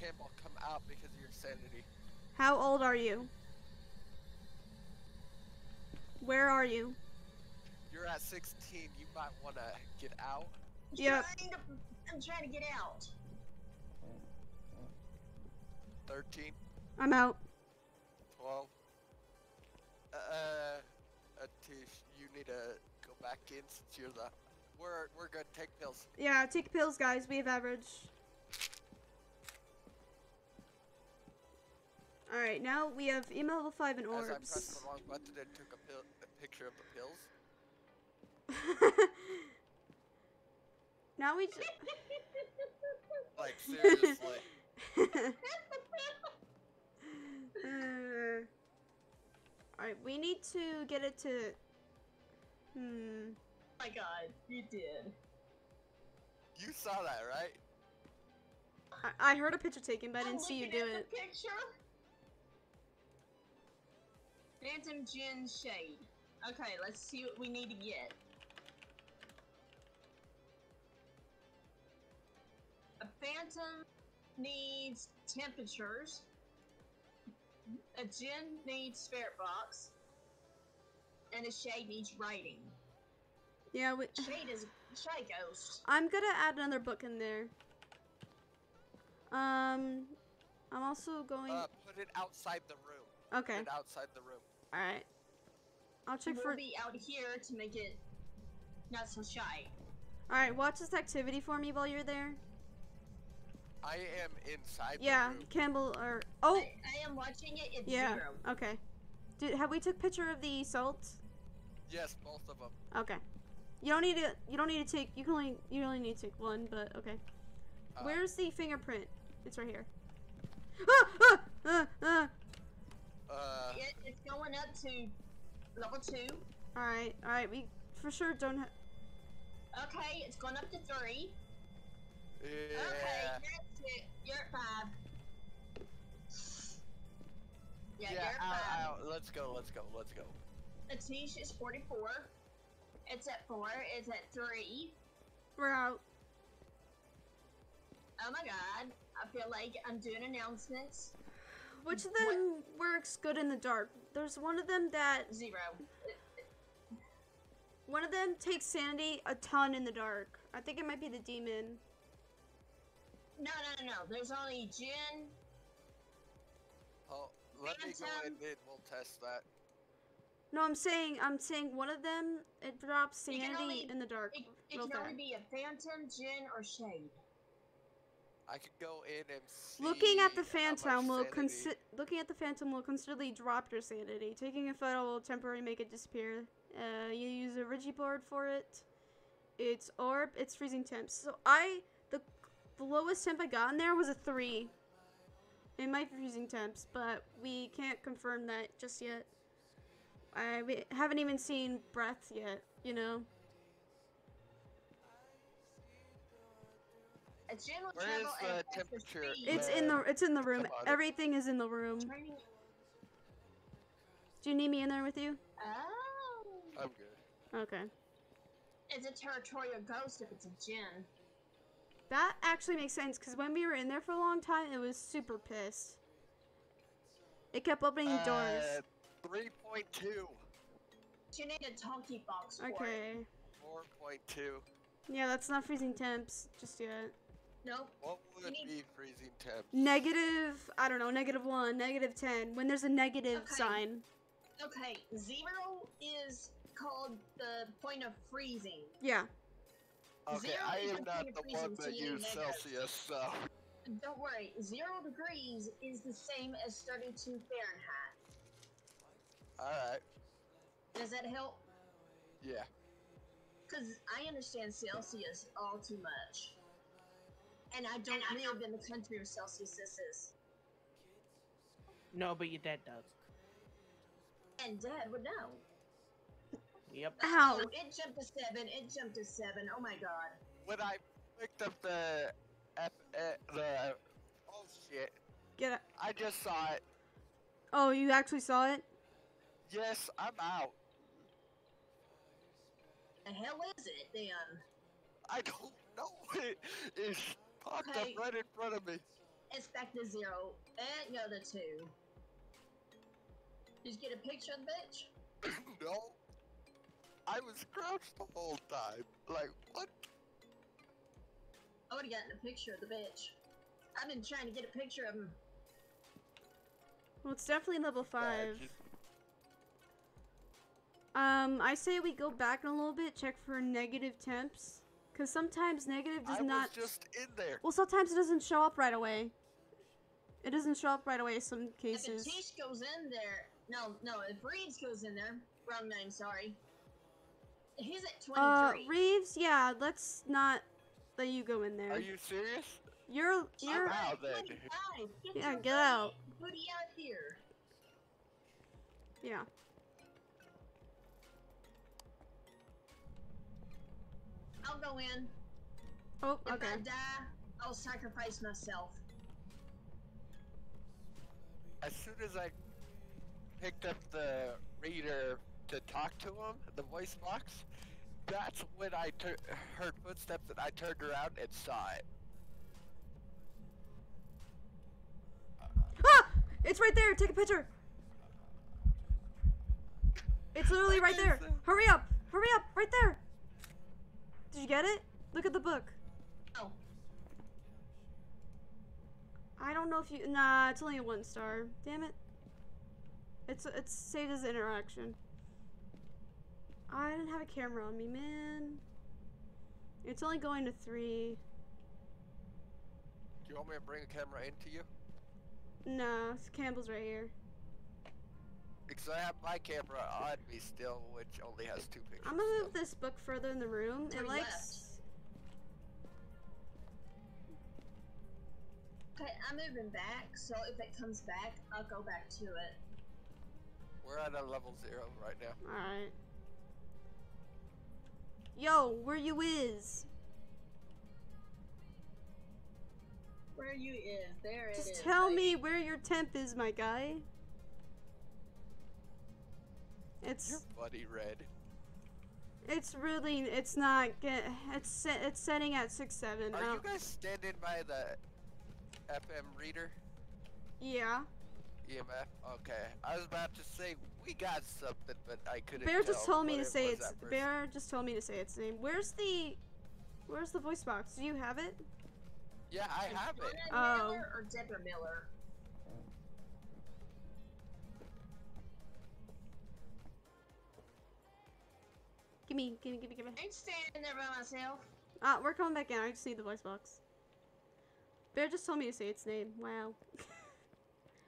Campbell come out because of your sanity. How old are you? Where are you? You're at 16. You might want to get out. I'm Yep. Trying to, I'm trying to get out. 13, I'm out. 12. Uh, Atish, you need to go back in since you're the. We're we're good. Take pills. Yeah, take pills, guys. We have average. Alright, now we have email level 5 and orbs. As I pressed orbs. the wrong button and took a, pill, a picture of the pills. now we just. Like seriously. Uh, Alright, we need to get it to. Hmm. Oh my god, you did. you saw that, right? I, I heard a picture taken, but I I'm didn't see you do at it. The picture. Phantom Jinn Shade. Okay, let's see what we need to get. A Phantom needs temperatures. A Jinn needs spirit box. And a Shade needs writing. Yeah, we. Shade is Shade Ghost. I'm gonna add another book in there. Um, I'm also going. Uh, put it outside the room. okay, Put it outside the room. all right. I'll check We'll for. be out here to make it not so shy. All right, watch this activity for me while you're there. I am inside Yeah, the room. Campbell or oh I, I am watching it. It's yeah. zero. Okay. Did have we took picture of the salt? Yes, both of them. Okay. You don't need to. You don't need to take. You can only. You only need to take one, but okay. Uh, Where's the fingerprint? It's right here. Ah! Ah! Ah! Ah! Uh, It, it's going up to level two. All right. All right. We for sure don't have. Okay, it's going up to three. yeah. Okay, you're at two. You're at five. Yeah, Yeah, you're at five. ow, ow. Let's go, let's go, let's go. Atish is 44. It's at four. It's at three. We're out. Oh my god. I feel like I'm doing announcements. Which of What- them works good in the dark? There's one of them that Zero. one of them takes sanity a ton in the dark. I think it might be the demon. No, no, no, no. There's only Jinn. Oh, let me go in and we'll test that. No, I'm saying I'm saying one of them it drops sanity only- in the dark. It, it can only be a Phantom, Jinn, or Shade. I could go in and see. Looking at the phantom will sanity- consi- looking at the phantom will considerably drop your sanity. Taking a photo will temporarily make it disappear. Uh, you use a Ouija board for it. It's orb. It's freezing temps. So I the the lowest temp I got in there was a three. It might be freezing temps, but we can't confirm that just yet. I we haven't even seen breath yet. You know. A general Where travel is at the faster temperature? It's in the it's in the room. Come. Everything is in the room. Do you need me in there with you? Oh. I'm good. Okay. It's a territorial ghost if it's a Jinn. That actually makes sense because when we were in there for a long time, it was super pissed. It kept opening Uh, doors. 3.2. You need a talkie box. Okay. 4.2. Yeah, that's not freezing temps just yet. Nope. What would need- be freezing temps? Negative, I don't know, negative one, negative ten. When there's a negative Okay. sign. Okay, zero is called the point of freezing. Yeah. Okay, Zero I am not the one that used. Celsius, so. Don't worry, zero degrees is the same as 32 Fahrenheit. Alright. Does that help? Yeah. Because I understand Celsius all too much. And I don't live in the country of Celsiuses. No, but your dad does. And Dad would know. Yep. Ow. Oh, it jumped to seven. It jumped to seven. Oh my god. When I picked up the. F, uh, the. Oh shit. Get it. I just saw it. Oh, you actually saw it? Yes, I'm out. The hell is it then? I don't know. It, it popped Okay. up right in front of me. It's back to zero. And go to two. Did you get a picture of the bitch? no. I was crouched the whole time. Like, what? I would have gotten a picture of the bitch. I've been trying to get a picture of him. Well, it's definitely level five. Um, I say we go back in a little bit, check for negative temps. Because sometimes negative does I not. was just in there. Well, sometimes it doesn't show up right away. It doesn't show up right away in some If cases. Atish goes in there, no, no, if Reeves goes in there, wrong name, sorry. He's at Uh, Reeves, yeah, let's not let you go in there. Are you serious? You're, you're, I'm out then. 25. Get Yeah, your get out. Booty out here. yeah. I'll go in. Oh, If okay. I die, I'll sacrifice myself. As soon as I picked up the reader to talk to him, the voice box, that's when I tur- heard footsteps and I turned around and saw it. Ah! It's right there. Take a picture. It's literally right there. Hurry up. Hurry up. Right there. Did you get it? Look at the book. Oh, I don't know if you. Nah, it's only a one star. Damn it. It's it's saved as interaction. I didn't have a camera on me, man. It's only going to three. Do you want me to bring a camera into you? Nah, Campbell's right here. Because I have my camera on me still, which only has two pictures. I'm gonna move still. this book further in the room. It Three likes. okay, I'm moving back, so if it comes back, I'll go back to it. We're at a level zero right now. Alright. Yo, where you is? Where you is? There it is. Just tell baby. me where your temp is, my guy. You're It's buddy red. it's really it's not get it's set, it's setting at six seven. Are you uh, guys standing by the EMF reader? yeah. EMF? Okay. I was about to say we got something, but I couldn't. Bear just tell told me to it say it's. Bear just told me to say its name. Where's the Where's the voice box? Do you have it? Yeah, I have it. Oh. Miller or Deborah Miller? Give me, give me, give me, give me. I ain't standing there by myself. Ah, we're coming back in. I just need the voice box. Bear just told me to say its name. Wow.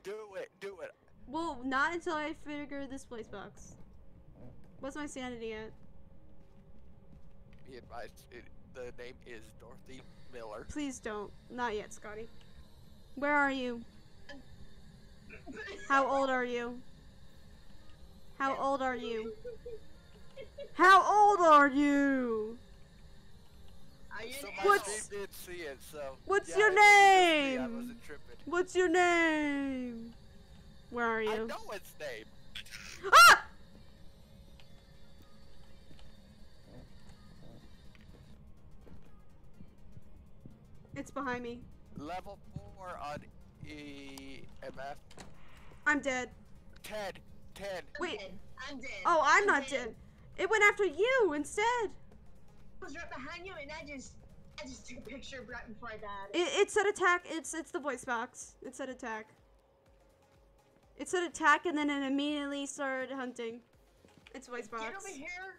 Do it. Do it. well, not until I figure this place box. What's my sanity at? Be advised, it, the name is Dorothy Miller. Please don't. Not yet, Scotty. Where are you? How old are you? How old are you? How old are you? Are you So What's- did see it, so. What's yeah, your it wasn't just me, I name? wasn't. What's your name? Where are you? I you? know its name. Ah! It's behind me. Level 4 on EMF. I'm dead. 10. 10. I'm Wait. dead. I'm dead. Oh, I'm not dead. It went after you instead. I was right behind you, and I just, I just took a picture right before I died. It, it said attack. It's it's the voice box. It said attack. It said attack, and then it immediately started hunting. It's voice box. Get over here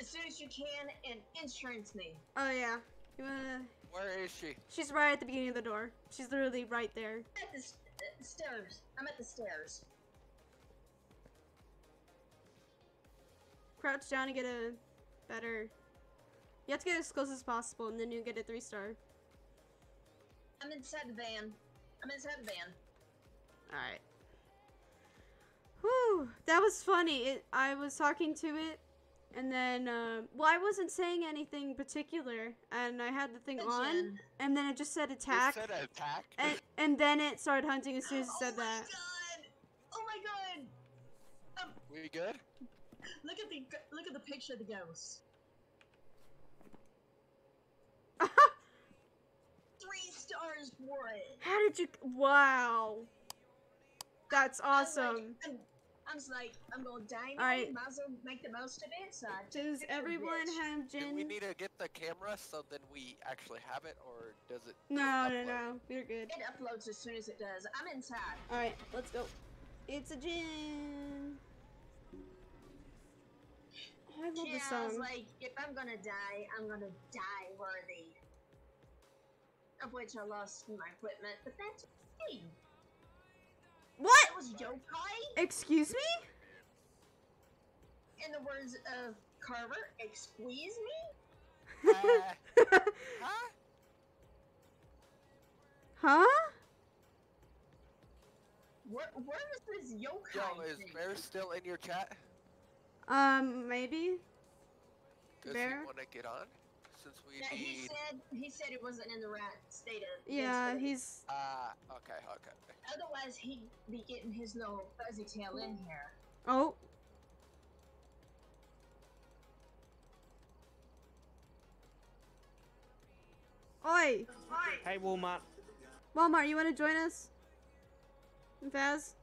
as soon as you can and insurance me. Oh yeah. You wanna? Where is she? She's right at the beginning of the door. She's literally right there. At the, st- uh, stairs. I'm at the stairs. Crouch down to get a better. You have to get as close as possible, and then you get a three star. I'm inside the van. I'm inside the van. All right. Whew, that was funny. It. I was talking to it, and then, uh, well, I wasn't saying anything particular, and I had the thing on, Attention. and then it just said It attack, said attack. and and then it started hunting as soon as it oh said my that. god! Oh my god! we good? Look at the look at the picture of the ghost. Three stars for it. How did you? Wow. That's I was awesome. Like, I'm, I was like, I'm gonna die now. Alright. Might as well make the most of it. So I took Does everyone this. have Do we need to get the camera so then we actually have it, or does it? No, no, upload? no. We're good. It uploads as soon as it does. I'm inside. All right, let's go. It's a Jinn. I love yeah, this I was song. like, if I'm gonna die, I'm gonna die worthy. Of which I lost my equipment, but that's okay. What? That was yokai. Excuse me? In the words of Carver, excuse me. Uh, huh? huh? Where, where was this yokai? Yo, is thing? Bear still in your chat? Um, maybe. Does Bear? he want to get on? Since we Yeah, he need. said he said it wasn't in the right state of. Yeah, headspace. he's. Ah, okay, okay. Otherwise, he'd be getting his little fuzzy tail in here. Oh. Oi! Hey, Walmart. Walmart, you want to join us? Phas?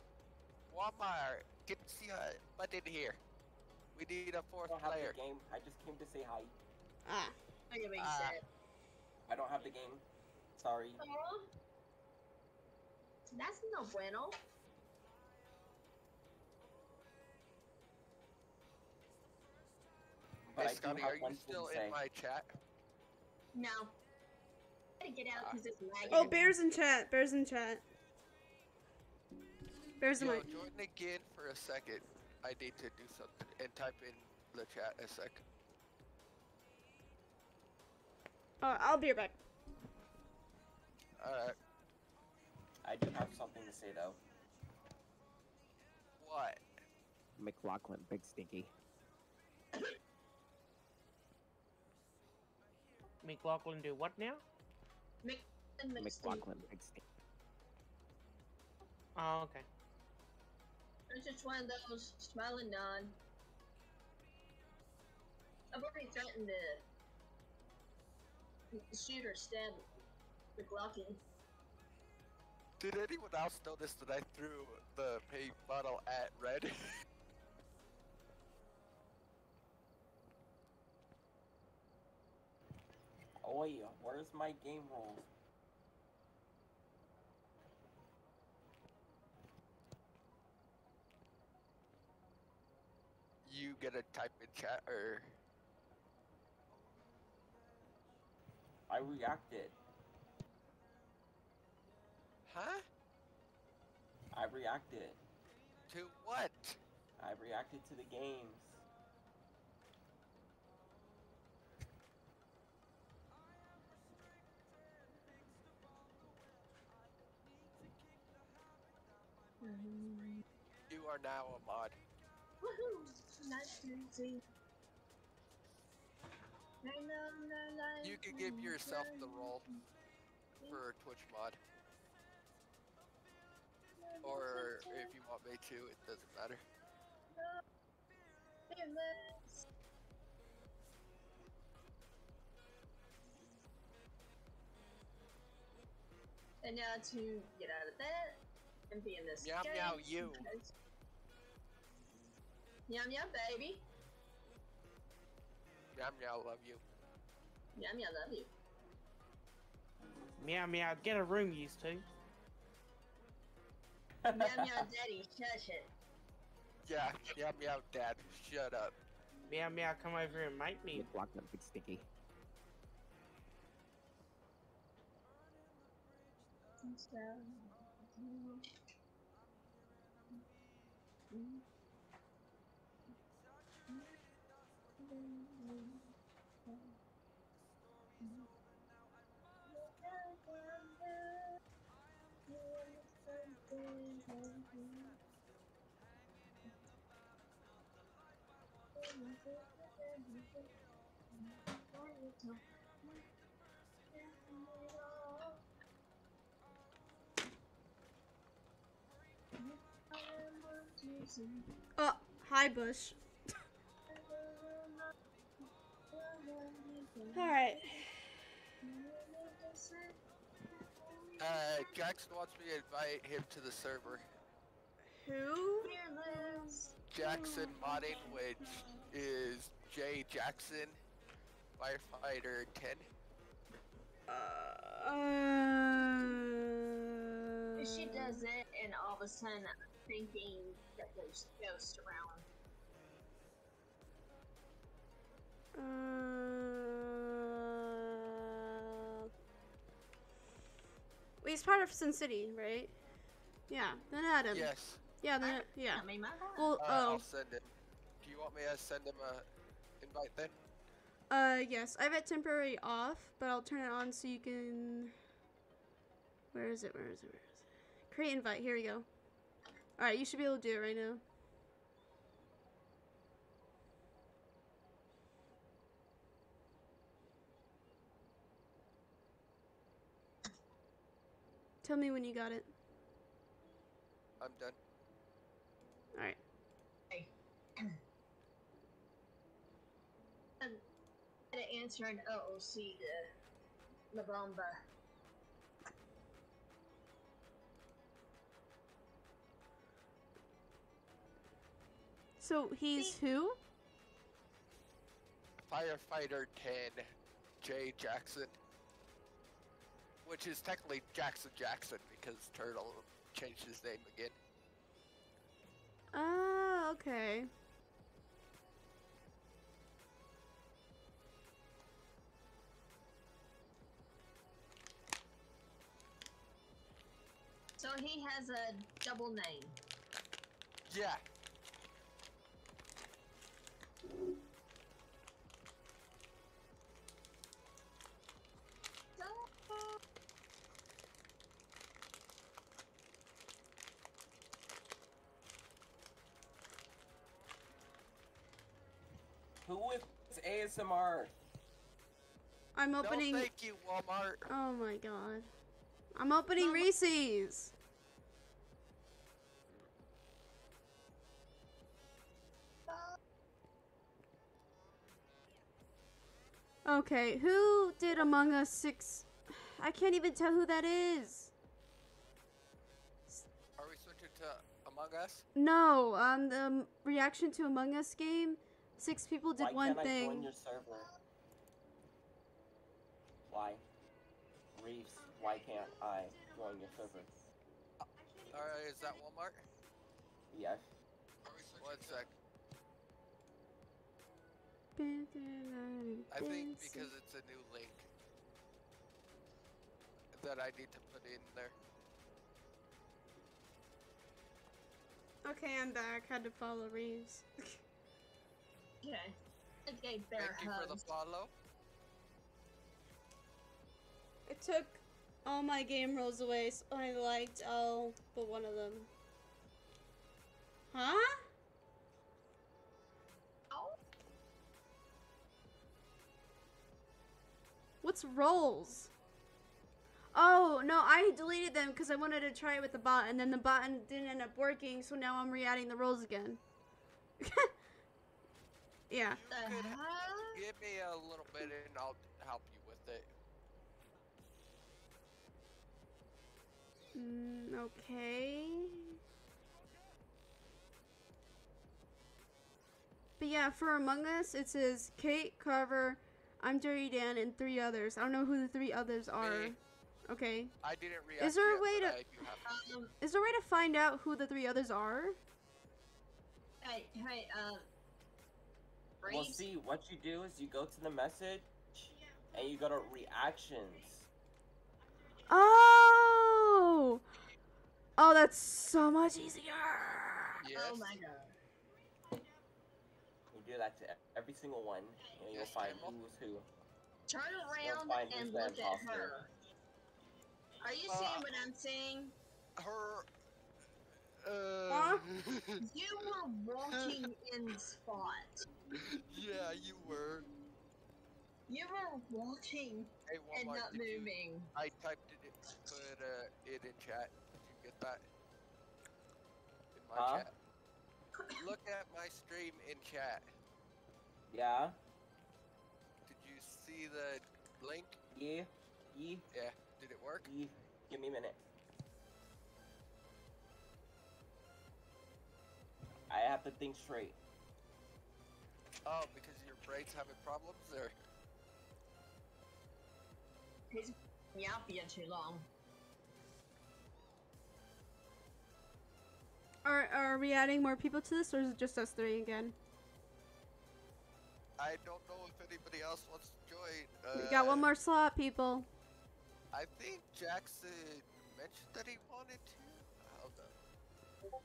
Walmart, get see a button here. We need a fourth don't have player. the game. I just came to say hi. Ah. Look at me Ah. sit. I don't have the game. Sorry. Aw. That's no bueno. But Hey Scotty, are you still in my chat? No. Gotta get out because it's lagging. Oh, Bear's in chat. Bear's in chat. Bear's in Yo, my. join again for a second. I need to do something and type in the chat a sec. Oh, I'll be right back. Alright, I do have something to say though. what? McLaughlin, big stinky. McLaughlin do what now? Mix and mix them. McLaughlin, big stinky. Oh, okay. It's just one of those smiling nod. I've already threatened to shoot or stab McLaughlin. Did anyone else notice that I threw the paint bottle at Red? Oh, Oi, where's my game rules? you get a type in chat or? I reacted. Huh? I reacted. To what? I reacted to the games. Mm-hmm. You are now a mod. Woohoo! Nice to see. You can give yourself the role for a Twitch mod. Or if you want me to, it doesn't matter. And now to get out of bed and be in this Meow, meow, you. Because- Meow meow baby. Meow meow, love you. Meow meow love you. Meow meow, get a room used to. meow meow daddy, shush it. Yeah, meow meow, dad. Shut up. Meow meow, come over and make me. McLaughlin, Big Stinky. Oh, hi, Bush. Alright. Uh, Jackson wants me to invite him to the server. Who? Jackson modding, which is J Jackson, firefighter 10. Uh, She does it, and all of a sudden, I'm thinking that there's ghosts around. Uh, well, he's part of Sin City, right? Yeah, then add him. Yes. Yeah, then yeah. I mean, my God. Well, Uh, oh, I'll send him. Do you want me to send him a invite then? uh, yes, I have it temporary off, but I'll turn it on so you can. Where is it? Where is it? Where is it? Create invite. Here we go. All right, you should be able to do it right now. Tell me when you got it. I'm done. All right. Um, I had to answer an OOC to La Bomba. So he's who? Firefighter 10, J Jackson. Which is technically Jackson Jackson because Turtle changed his name again. Ah, okay. So he has a double name. Yeah. Who is ASMR? I'm No, opening. thank you, Walmart. oh my god. I'm opening Mama- Reese's. Okay, who did Among Us 6? I can't even tell who that is. Are we switching to Among Us? No, um, the um, reaction to Among Us game, six people did Why one can't I thing. join your server? Why? Reeves, why can't I join your server? Alright, is that Walmart? Yes. One sec. I think because it's a new link that I need to put in there. Okay, I'm back. Had to follow Reeves. Okay. I gave bear Thank you for the follow. It took all my game rolls away, so I liked all but one of them. Huh? What's rolls? Oh, no, I deleted them because I wanted to try it with the bot, and then the bot didn't end up working, so now I'm re-adding the rolls again. yeah. the You could heck? give me a little bit and I'll help you with it. Mm, okay. But yeah, for Among Us, it says Kate, Carver, I'm Dirty Dan, and three others. I don't know who the three others are. Me. Okay. I didn't react. Is there a yet, way to- I Um, Is there a way to find out who the three others are? hey, hey, um. Well, Reeves? see, what you do is you go to the message and you go to reactions. Oh! Oh, that's so much easier. Yes. Oh my god. You do that to every single one, and you'll find Campbell. who's who. Turn around and look at imposter. her. Are you Uh, seeing what I'm seeing? Her. Uh, Huh? You were walking in spot. yeah, you were. You were walking Hey, and not did you- moving. I typed it in, put uh, it in chat. Did you get that? In my Huh? chat. Look at my stream in chat. Yeah, Did you see the link? yeah, yeah, Yeah. Did it work? yeah. Give me a minute. I have to think straight. Oh, because your brain's having problems, or He's yapping too long. Are, are we adding more people to this, or is it just us three again? I don't know if anybody else wants to join. Uh, We got one more slot, people. I think Jackson mentioned that he wanted to. Hold on.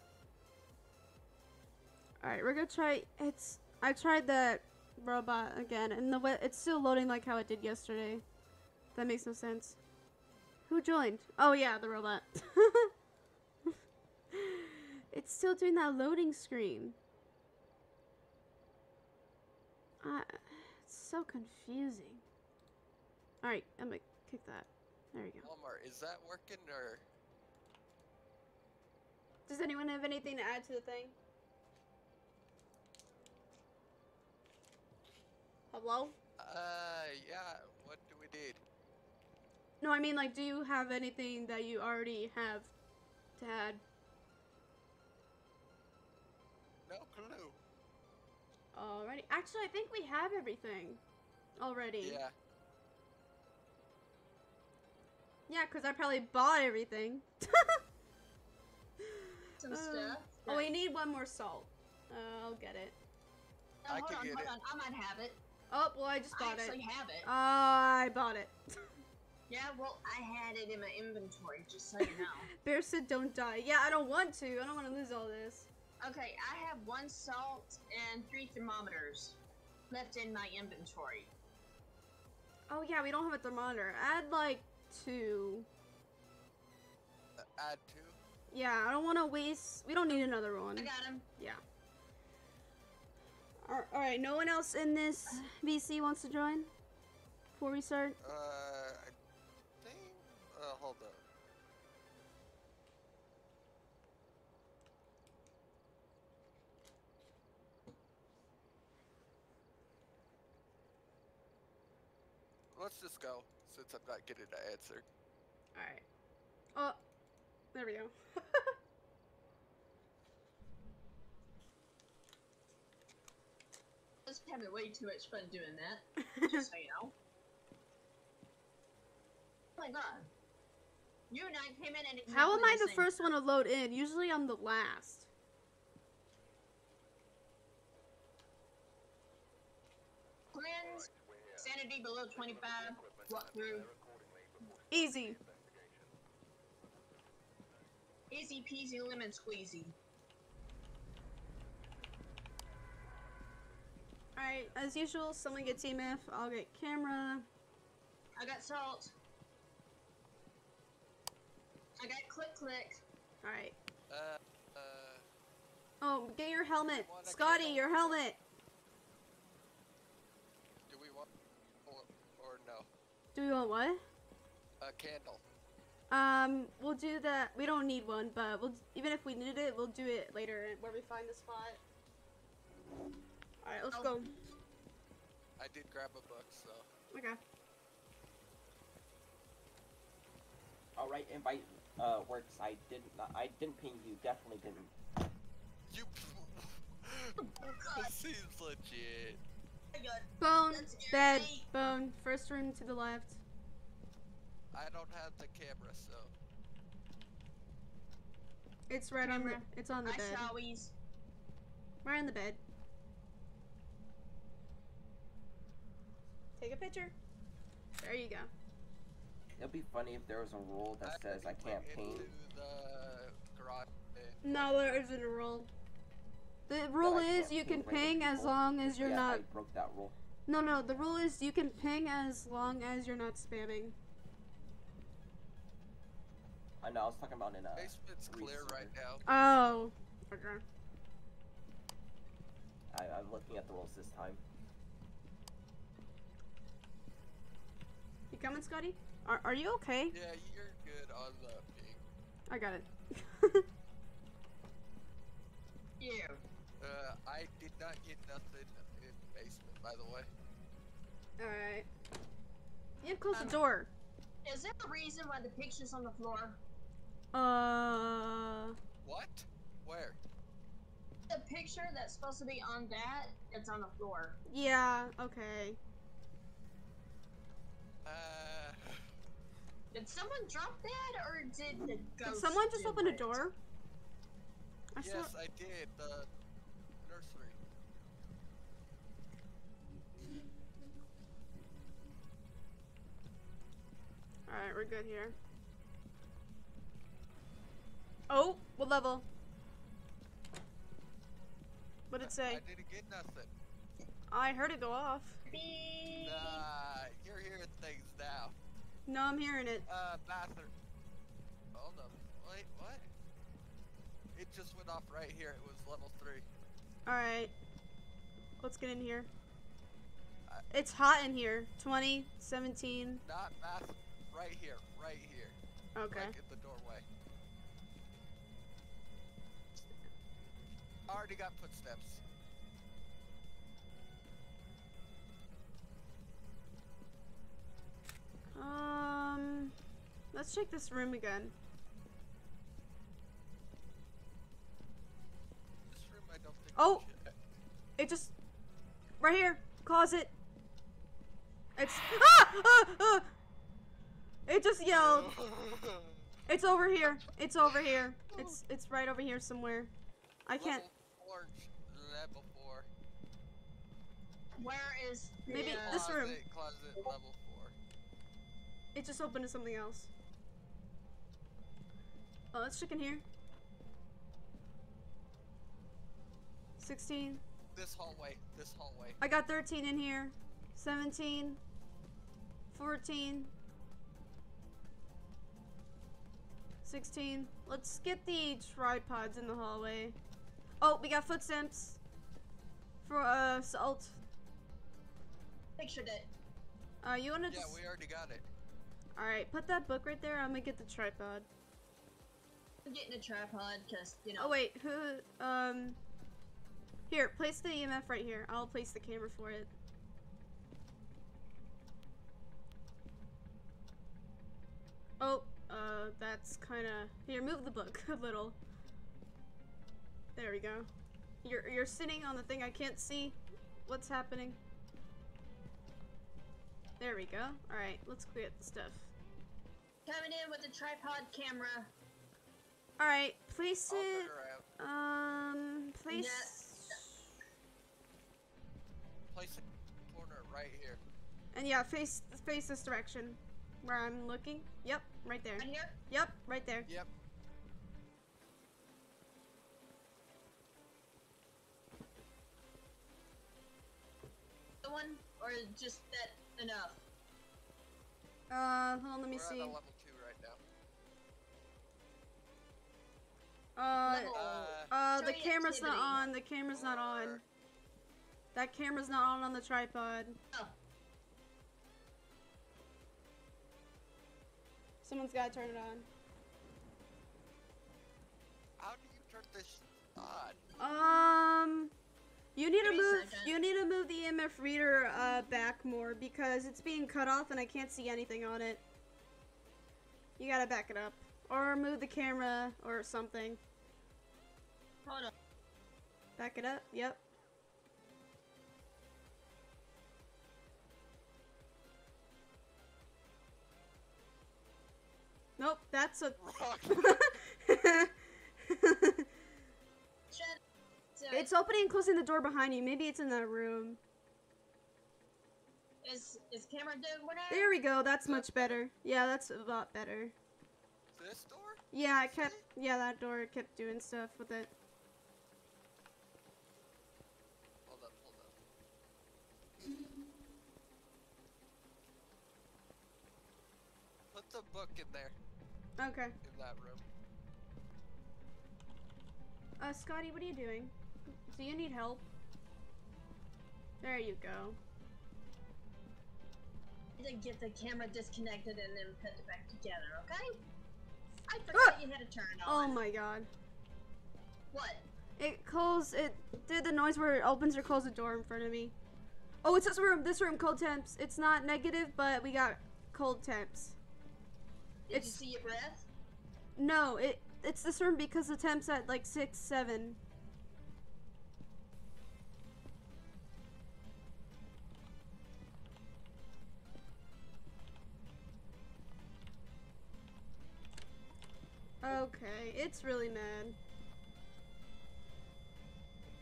Alright, we're gonna try. It's. I tried that robot again, and the way it's still loading like how it did yesterday. That makes no sense. Who joined? Oh yeah, the robot. it's still doing that loading screen. Uh, it's so confusing. Alright, I'm gonna kick that. There we go. Walmart, is that working or? Does anyone have anything to add to the thing? Hello? Uh, yeah. What do we need? No, I mean, like, do you have anything that you already have to add? No clue. Alrighty. Actually, I think we have everything already. Yeah. Yeah, because I probably bought everything. Some Uh, stuff. oh, we need one more salt. Uh, I'll get it. Oh, I hold can on, get hold it. on. I might have it. Oh, well, I just I bought it. actually have it. I bought it. yeah, well, I had it in my inventory, just so you know. Bear said don't die. Yeah, I don't want to. I don't want to lose all this. Okay, I have one salt and three thermometers left in my inventory. Oh, yeah, we don't have a thermometer. Add, like, two. Uh, add two. Yeah, I don't want to waste. We don't need another one. I got him. Yeah. Alright, no one else in this VC wants to join? Before we start? Uh, I think. Uh, hold on. Let's just go, since I'm not getting an answer. Alright. Oh, there we go. I was having way too much fun doing that, just so you know. Oh my god. You and I came in at exactly How am I the same first one to load in? Usually I'm the last. Sanity below 25, walk through. Easy. Easy peasy lemon squeezy. Alright, as usual, someone gets EMF, I'll get camera. I got salt. I got click click. Alright. Uh, uh, Oh, get your helmet. Scotty, candle. your helmet. Do we want or, or no? Do we want what? A candle. Um, we'll do that. We don't need one, but we'll even if we needed it, we'll do it later where we find the spot. All right, let's Oh. go. I did grab a book, so. Okay. Alright, invite uh works. I didn't I didn't ping you, definitely didn't. You. this seems legit. I got Bone, bed, bone. First room to the left. I don't have the camera, so. It's right on the. Camera. It's on the I bed. saw we's. Right on the bed. Take a picture. There you go. It'd be funny if there was a rule that says I can't paint. The garage. No, there isn't a rule. The rule is you can ping as long as you're yeah, not. I broke that rule. No, no. The rule is you can ping as long as you're not spamming. I know, I was talking about in uh, a. Basement's clear research. right now. Oh. Okay. I, I'm looking at the rules this time. You coming, Scotty? Are Are you okay? Yeah, you're good on the ping. I got it. Yeah. Uh, I did not get nothing in the basement, by the way. All right. You close Um, the door. Is there a reason why the picture's on the floor? Uh. What? Where? The picture that's supposed to be on that, it's on the floor. Yeah. Okay. Uh, Did someone drop that, or did the Did someone just do open a door? I saw. yes, I did. The All right, we're good here. Oh, what level? What did it say? I didn't get nothing. I heard it go off. Beep. Nah, you're hearing things now. No, I'm hearing it. Uh, bathroom. Hold up. Wait, what? It just went off right here. It was level three. All right. Let's get in here. I- It's hot in here. 20, 17. Not bath. Right here. Right here. Okay. Like at the doorway. Already got footsteps. Um, let's check this room again. This room, I don't think. Oh! It just right here, closet. It's ah, ah, ah! It just yelled. It's over here. It's over here. It's it's right over here somewhere. I can't. Level orange. Level four. Where is the, Maybe this room. Closet, Closet level four. It just opened to something else. Oh, let's check in here. 16. This hallway. This hallway. I got 13 in here. 17. 14. 16. Let's get the tripods in the hallway. Oh, we got footsteps. For, uh, salt. pictured it? Uh, you wanna Yeah, just... we already got it. Alright, put that book right there. I'm gonna get the tripod. I'm getting a tripod because you know. Oh, wait, who, um... Here, place the EMF right here. I'll place the camera for it. Oh, uh, that's kinda... Here, move the book a little. There we go. You're, you're sitting on the thing I can't see what's happening. There we go. Alright, let's get the stuff. Coming in with the tripod camera. Alright, place I'll it... Um, place... Place it the corner right here. And yeah, face face this direction. Where I'm looking. Yep, right there. Right here. Yep, right there. Yep. The one, or just that enough? Uh, hold on, let me We're see. at level two right now. Uh, Level- uh, the Show me camera's not on. The camera's not on. That camera's not on on the tripod. Oh. Someone's gotta turn it on. How do you turn this on? Um, you need to Give me move. second. You need to move the EMF reader uh, back more because it's being cut off and I can't see anything on it. You gotta back it up, or move the camera or something. Hold on. Back it up. Yep. Nope, that's a. Wrong. It's opening and closing the door behind you. Maybe it's in that room. is is camera doing whatever? There we go. That's much better. Yeah, that's a lot better. this door? Yeah, I kept. Yeah, that door kept doing stuff with it. Hold up, hold up. Put the book in there, Okay. in that room. Uh, Scotty, what are you doing? Do you need help? There you go. to get the camera disconnected and then put it back together, okay? I Ah! forgot you had to turn it Oh my god. What? It closed. It did the noise where it opens or closes the door in front of me. Oh, it's this room. This room, cold temps. It's not negative, but we got cold temps. Did It's- you see your breath? No, it it's this room because the temps at like six, seven. Okay, it's really mad.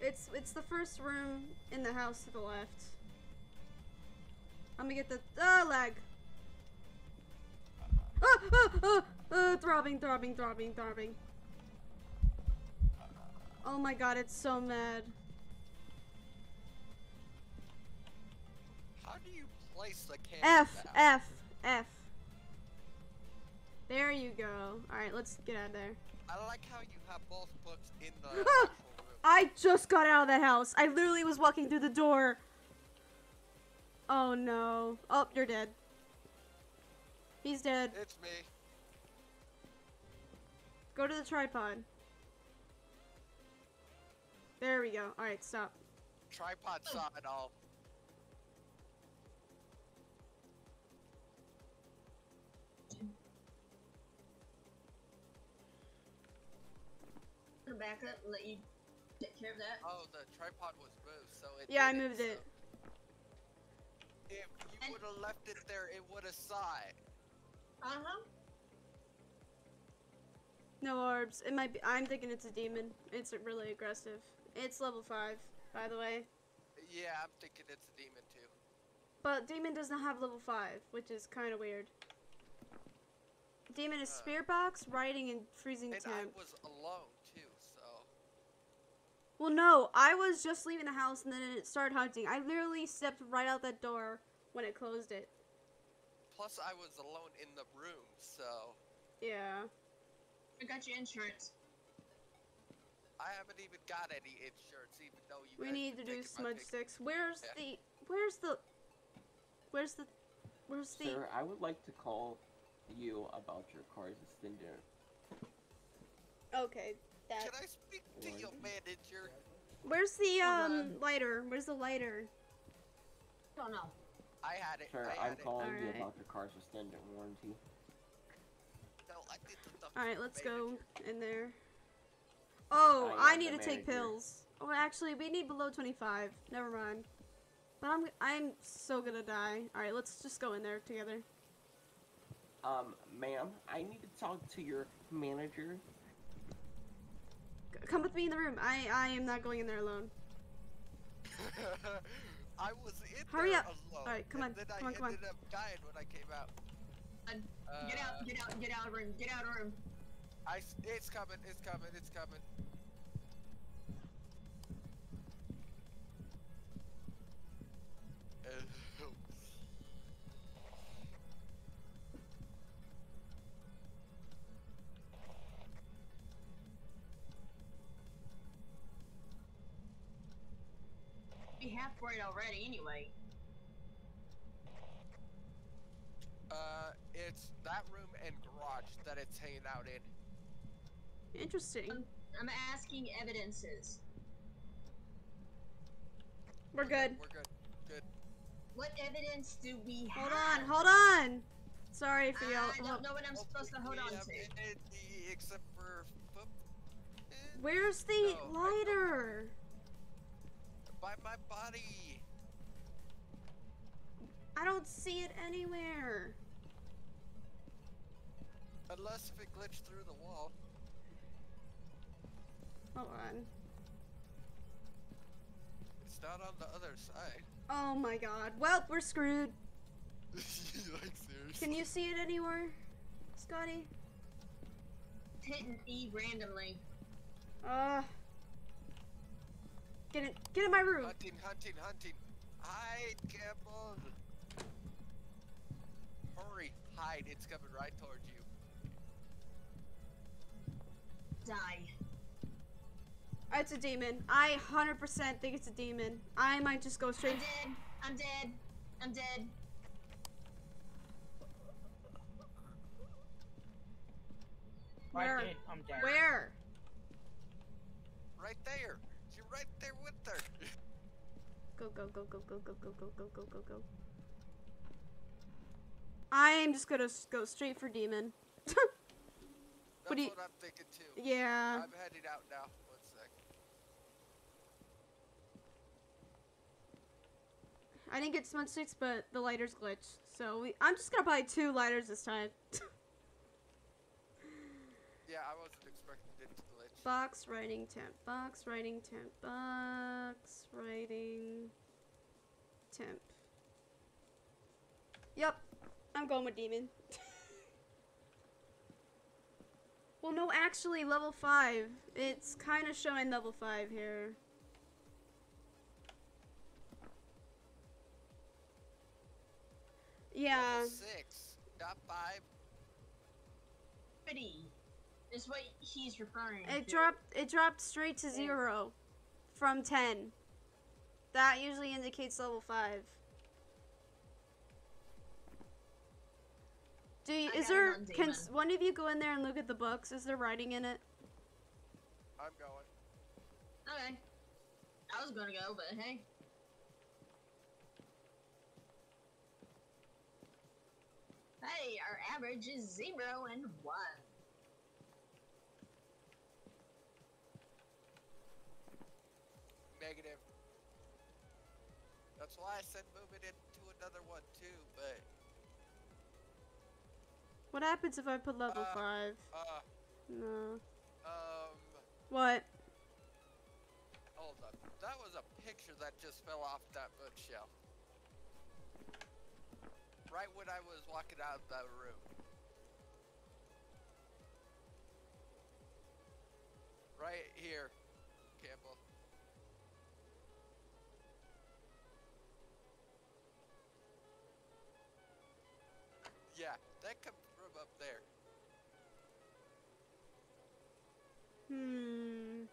It's it's the first room in the house to the left. I'm gonna get the uh, lag. Ah, ah, ah, ah, throbbing, throbbing, throbbing, throbbing. Oh my god, it's so mad. How do you place the camera F, down? F, F. There you go. Alright, let's get out of there. I like how you have both books in the Ah! I just got out of that house. I literally was walking through the door. Oh no. Oh, you're dead. He's dead. It's me. Go to the tripod. There we go. Alright, stop. Tripod oh. saw it all. I'm back up let you take care of that. Oh, the tripod was moved, so it. Yeah, I did moved so it. If you would have left it there, it would have saw it. Uh huh. No orbs. It might be. I'm thinking it's a demon. It's really aggressive. It's level 5, by the way. Yeah, I'm thinking it's a demon too. But demon doesn't have level 5, which is kind of weird. Demon is Uh. spirit box, riding, and freezing And temp. I was alone too, so. Well, no, I was just leaving the house and then it started hunting. I literally stepped right out that door when it closed it. Plus, I was alone in the room, so. Yeah. I got your insurance. I haven't even got any insurance, even though you. We need to do smudge sticks. Where's Yeah. the where's the where's the where's the Sir, I would like to call you about your car's extender. Okay, that Can I speak to your manager? Where's the um lighter? Where's the lighter? I Don't know. I had it. Sir, I I'm had it. calling you Alright. about your car's extended warranty. No, I did the stuff All right, let's go in there. Oh, I I need to take pills. Oh, actually, we need below 25. Never mind. But I'm I'm so gonna die. All right, let's just go in there together. Um, ma'am, I need to talk to your manager. C- come with me in the room. I I am not going in there alone. I was in Hurry there up. alone. Alright, come and on, Then I come on, come on. up dying when I came out. Uh, Uh, Get out, get out, get out of room, get out of room. I s- it's coming, it's coming, it's coming. Uh, for it already anyway. Uh, it's that room and garage that it's hanging out in. Interesting. I'm asking evidences. We're good. We're good. Good. What evidence do we have? Hold on, hold on. Sorry for I y'all. don't know what I'm supposed to hold on to. Except for Where's the No, I don't- lighter? By my body. I don't see it anywhere. Unless if it glitched through the wall. Hold on. It's not on the other side. Oh my god. Well, we're screwed. like seriously. Can you see it anywhere, Scotty? Hitting E randomly. Uh. Get in, get in my room. Hunting, hunting, hunting. Hide, Campbell. Hurry, hide. It's coming right towards you. Die. It's a demon. I 100% think it's a demon. I might just go straight. I'm straight. dead. I'm dead. I'm dead. Where? I did. I'm dead. Where? Right there. Right there with her. Go, go, go, go, go, go, go, go, go, go, go, go. I'm just gonna go straight for demon. That's What do you- what I'm thinking too. yeah. I'm heading out now. One sec. I didn't get smudge sticks, but the lighters glitched. So we, I'm just gonna buy two lighters this time. Yeah, I wasn't expecting it to glitch. Box writing temp. Box writing temp. Box writing temp. Yep. I'm going with demon. well, no, actually, level 5. It's kind of showing level 5 here. Yeah. Level six, not five. Pretty. Is what he's referring It to. dropped it dropped straight to 0 from 10. That usually indicates level 5. Do you, is there on can one of you go in there and look at the books? Is there writing in it? I'm going. Okay. I was gonna go, but hey. Hey, our average is zero and one. Negative. That's why I said move it into another one too, but What happens if I put level Uh, 5? uh No. um What? hold on. That was a picture that just fell off that bookshelf. Right when I was walking out of that room. Right here, Hmm.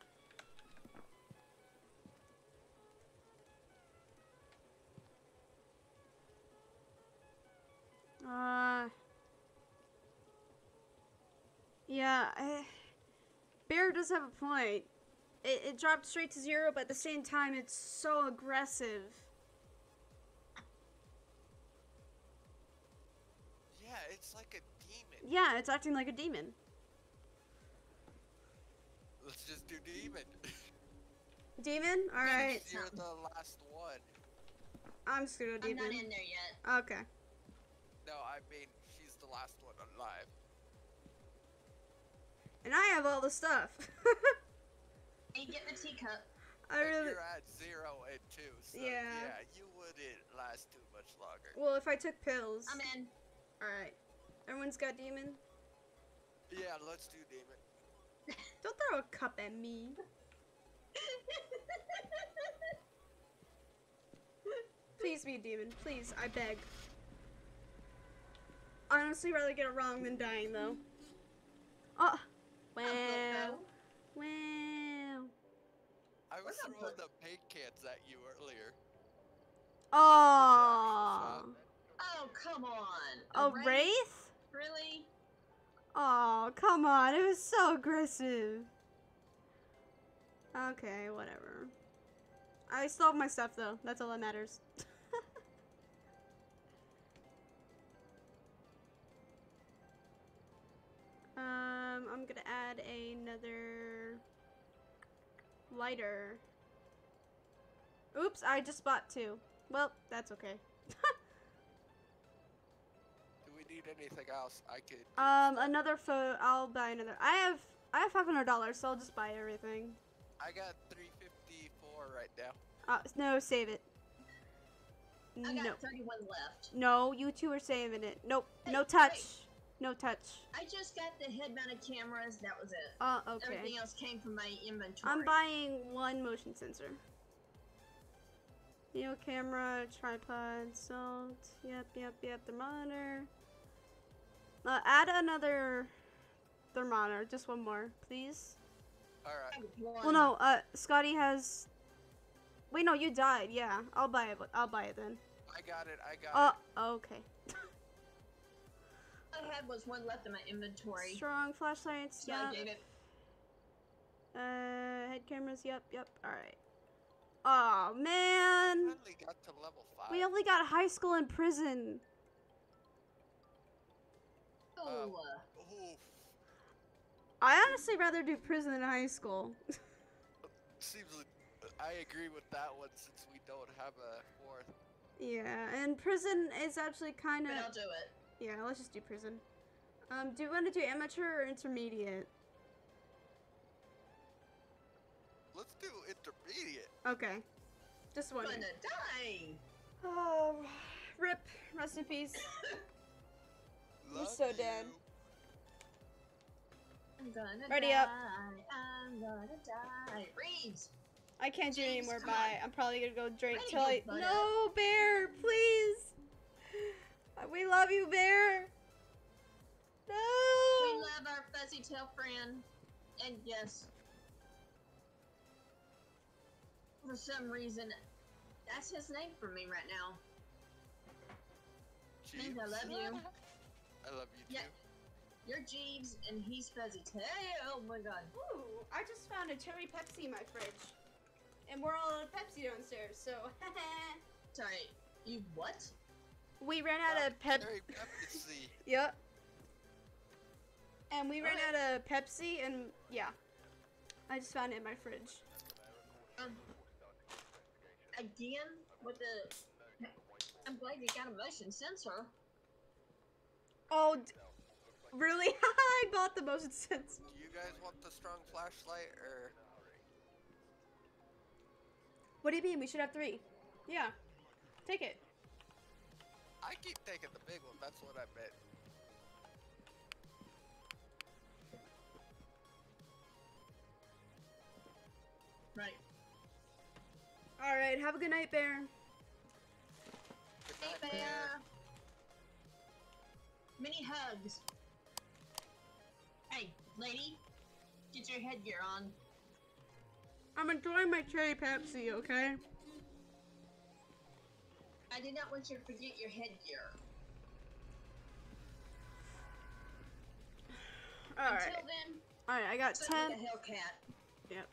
Uh. Yeah, I, Bear does have a point. It, it dropped straight to zero, but at the same time, it's so aggressive. Yeah, it's like a demon. Yeah, it's acting like a demon. Let's just do demon. Demon? Alright. You're the last one. I'm just gonna go I'm demon. not in there yet. Okay. No, I mean she's the last one alive. And I have all the stuff. Hey, get the teacup. I And really. You're at zero and two, so Yeah. yeah, you wouldn't last too much longer. Well, if I took pills. I'm in. Alright. Everyone's got demon? Yeah, let's do demon. Don't throw a cup at me. Please be a demon. Please, I beg. Honestly, rather get it wrong than dying, though. Oh! Wow. Go. Wow. I was throwing the paint cans at you earlier. Oh. Oh, come on. A wraith? Really? Oh, come on. It was so aggressive. Okay, whatever. I still have my stuff though. That's all that matters. um, I'm gonna add another lighter. Oops, I just bought two. Well, that's okay. Do we need anything else? I could. Um, another photo. I'll buy another. I have I have five hundred dollars, so I'll just buy everything. I got 354 right now. Uh, no, save it. I got No, 31 left. no, you two are saving it. Nope, no touch, wait. no touch. I just got the head-mounted cameras. That was it. Uh, okay. Everything else came from my inventory. I'm buying one motion sensor. Neo camera, tripod, salt. Yep, yep, yep. Thermometer. Uh, add another thermometer. Just one more, please. Alright. Well, no. Uh, Scotty has. Wait, no, you died. Yeah, I'll buy it. But I'll buy it then. I got it. I got Uh, it. Oh, okay. I had was one left in my inventory. Strong flashlights. So I Yeah. gave it. Uh, head cameras. Yep, yep. All right. Oh man, Finally got to level 5. we only got high school and prison. Oh, Um, I honestly rather do prison than high school. Seems like I agree with that one since we don't have a fourth. yeah, and prison is actually kind but I'll of. do it. Yeah, let's just do prison. Um, do you want to do amateur or intermediate? Let's do intermediate. Okay, just one. I'm gonna die. Oh, rip. Rest in peace. You're Love so dead. I'm gonna Ready die. up. I'm gonna die. Reeves. I can't do James, anymore. come Bye. on. I'm probably gonna go drink Ready, till I. bud. No, Bear, please. We love you, Bear. No. We love our fuzzy tail friend. And yes, for some reason, that's his name for me right now. James, I love you. I love you too. Yeah. You're Jeeves and he's fuzzy tail. Oh my god. Ooh, I just found a cherry Pepsi in my fridge, and we're all out of Pepsi downstairs. So. Sorry, you what? we ran out of Pep. Cherry Pepsi. Yep. And we ran Alright. out of Pepsi, and yeah, I just found it in my fridge. Um, again with the. I'm glad you got a motion sensor. Oh, d- really? I bought the motion sensor. Do you guys want the strong flashlight or? What do you mean? We should have three. Yeah, take it. I keep taking the big one. That's what I meant. Right. All right. Have a good night, Bear. Good Hey night, bear. Bear. Mini hugs. Hey, lady, get your headgear on. I'm enjoying my cherry Pepsi. Okay. I did not want you to forget your headgear. All right. Until then, All right. I got ten. like a Hellcat. Yep.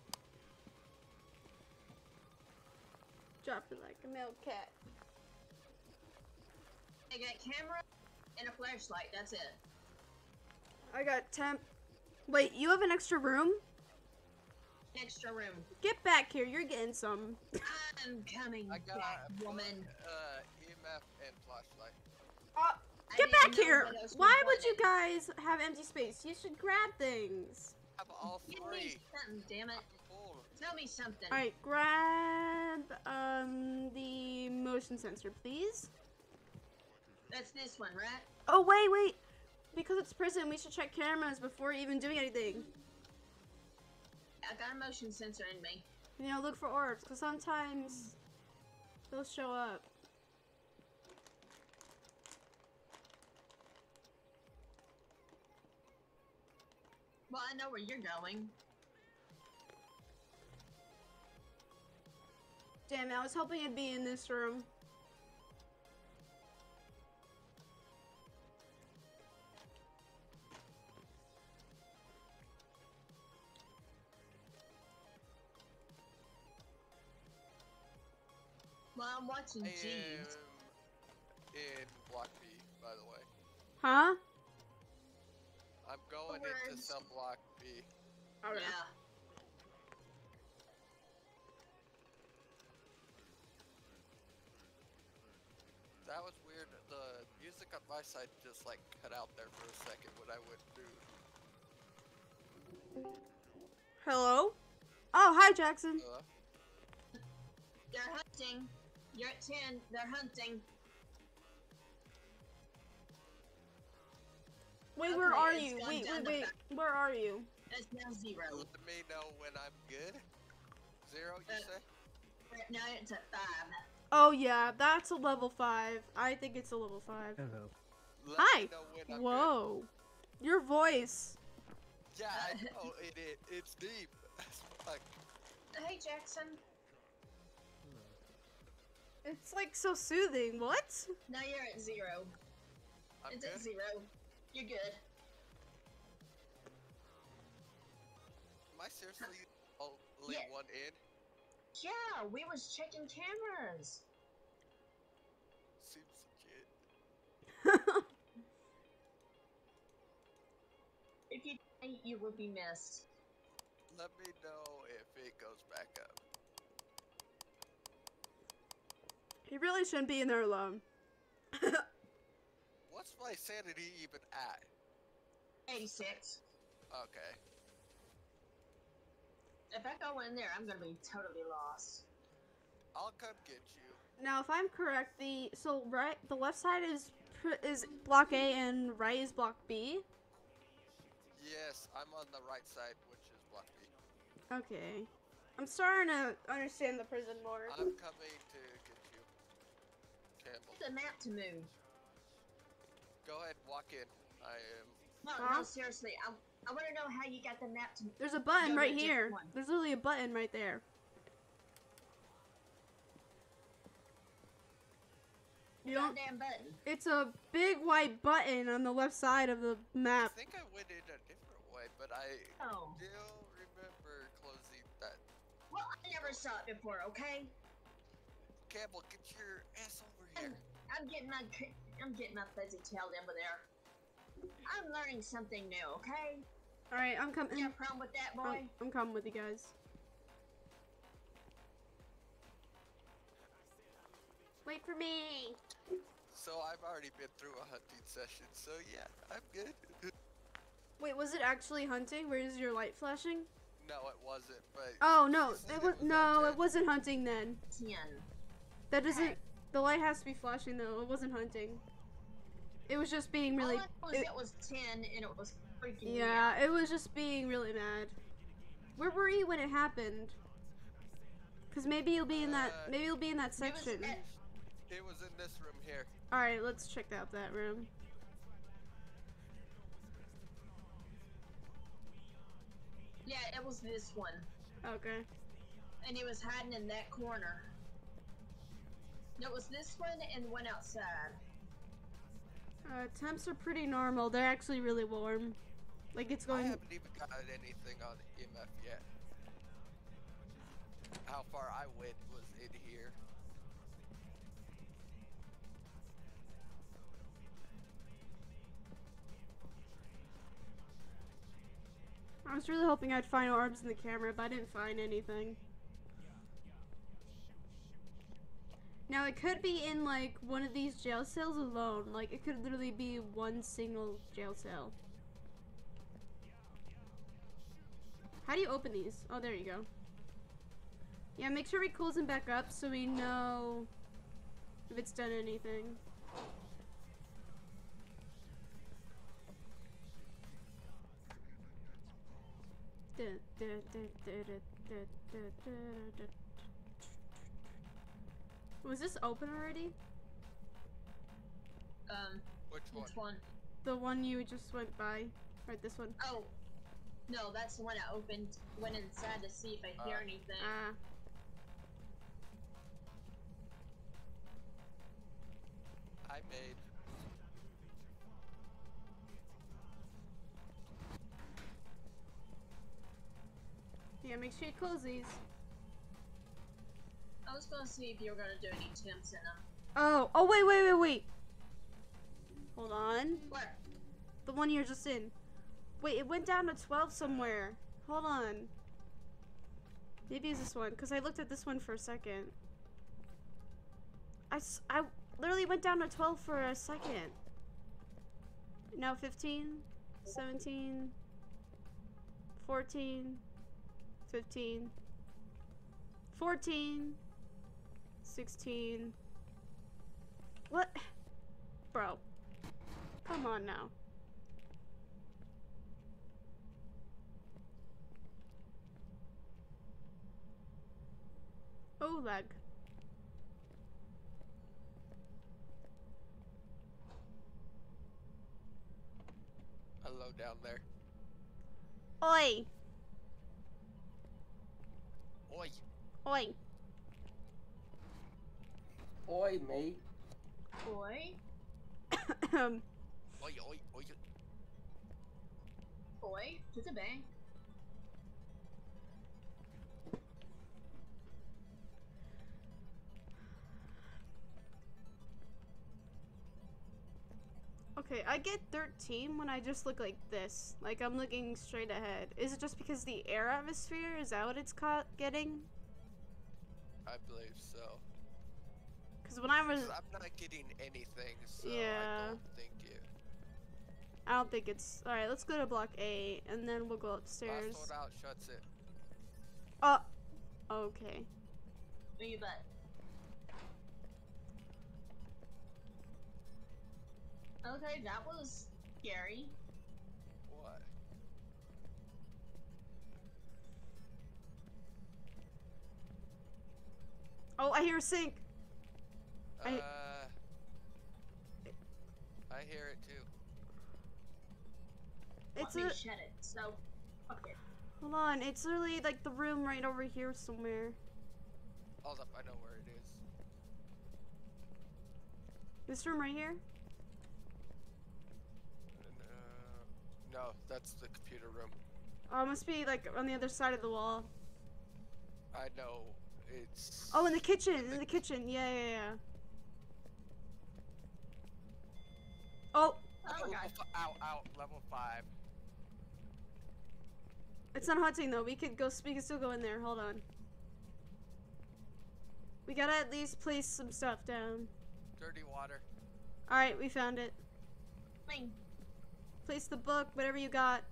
Drop it like a milk cat. I got camera and a flashlight. That's it. I got ten. Wait, you have an extra room? Extra room. Get back here. You're getting some. I'm coming I got back, a woman. Uh, EMF and flashlight. Uh, get didn't back here. what else we Why would you guys have empty space? You should grab things. Have all Give me three. something, damn it. Tell me something. All right, grab um the motion sensor, please. That's this one, right? Oh wait, wait. Because it's prison, we should check cameras before even doing anything. I got a motion sensor in me. You know, look for orbs, because sometimes they'll show up. Well, I know where you're going. Damn I was hoping it'd be in this room. I'm watching I Jeeves. am in Block B, by the way. Huh? I'm going into Words. sub Block B. Okay. Yeah. That was weird. The music on my side just like cut out there for a second when I went through. Hello? Oh, hi, Jackson. Uh, They're hunting. You're at 10. They're hunting. Wait, where are you? Wait, wait, wait. back. Where are you? It's now zero. let me know when I'm good. Zero, you Uh, say? Right now it's at 5. Oh yeah, that's a level five. I think it's a level five. Hello. Let Hi. Me know when I'm good. Whoa, your voice. Yeah, I know it, it. It's deep. fuck. Hey, Jackson. It's like so soothing. What? Now you're at zero. I'm it's at zero. You're good. Am I seriously only Yeah. one in? Yeah, we was checking cameras. Seems legit. If you die, you will be missed. Let me know if it goes back up. He really shouldn't be in there alone. What's my sanity even at? 86. Okay. If I go in there, I'm gonna be totally lost. I'll come get you. now, if I'm correct, the so right, the left side is pr- is block A and right is block B. Yes, I'm on the right side, which is block B. Okay. I'm starting to understand the prison more. I'm coming The map to move. Go ahead, walk in. I am. No, Huh? no, seriously. I, I want to know how you got the map to There's a button right here. one. There's literally a button right there. You don't. goddamn button. It's a big white button on the left side of the map. I think I went in a different way, but I Oh. still remember closing that. Well, I never saw it before, okay? Campbell, get your ass over here. I'm getting my c- I'm getting my fuzzy tail over there. I'm learning something new, okay? All right, I'm coming. You got a problem with that, boy? I'm, I'm coming with you guys. Wait for me. So I've already been through a hunting session, so yeah, I'm good. Wait, was it actually hunting? Where is your light flashing? no, it wasn't, but Oh no, she said it was no, hunting. it wasn't hunting then. Ten. That doesn't. Okay. The light has to be flashing though. It wasn't hunting. It was just being really. All I know is it- it, was ten, and it was freaking yeah, out. it was just being really mad. Where were you when it happened? Cause maybe you'll be in that. Uh, Maybe you'll be in that It was section. at- it was in this room here. All right, let's check out that room. yeah, it was this one, Okay. and he was hiding in that corner. No, it was this one and one outside. Uh, temps are pretty normal. They're actually really warm. Like it's going. I haven't even got anything on EMF yet. How far I went was in here. I was really hoping I'd find orbs in the camera, but I didn't find anything. Now it could be in like one of these jail cells alone. Like it could literally be one single jail cell. How do you open these? Oh, there you go. Yeah, make sure we close them back up so we know if it's done anything. Was this open already? Um, Which one? which one? The one you just went by? Right, this one. Oh, no, that's the one I opened. Went inside to see if I hear Uh, anything. Ah. I made. Yeah, make sure you close these. I was gonna see if you were gonna do any temps in them. Oh, oh wait, wait, wait, wait. Hold on. What? The one you're just in. Wait, it went down to 12 somewhere. Hold on. Maybe it's this one, because I looked at this one for a second. I, s- I literally went down to 12 for a second. Now 15, 17, 14, 15, 14, 16. What? Bro. Come on now. Oh, Oleg. Hello down there. Oi! Oi. Oi! Oi, mate. Boy, Um, Oi, oi, oi. boy, to the bank. okay, I get 13 when I just look like this. Like I'm looking straight ahead. Is it just because the air atmosphere? Is that what it's caught getting? I believe so. Because when I was. 'Cause I'm not getting anything, so Yeah. I don't think you. I don't think it's. Alright, let's go to block A and then we'll go upstairs. Last out shuts it. Oh! Okay. Where you? Okay, that was scary. What? Oh, I hear a sink! Uh. I- I hear it too. It's Let a. me shut it. So, okay. Hold on, it's literally like the room right over here somewhere. Hold up, I know where it is. This room right here? Uh, no, that's the computer room. Oh, it must be like on the other side of the wall. I know. It's. Oh, in the kitchen, in the kitchen. Yeah, yeah, yeah. Oh, Oh my level god. Ow, ow, level five. it's not hunting though. We could go. We could still go in there. Hold on. We gotta at least place some stuff down. Dirty water. All right, we found it. Fine. Place the book, whatever you got.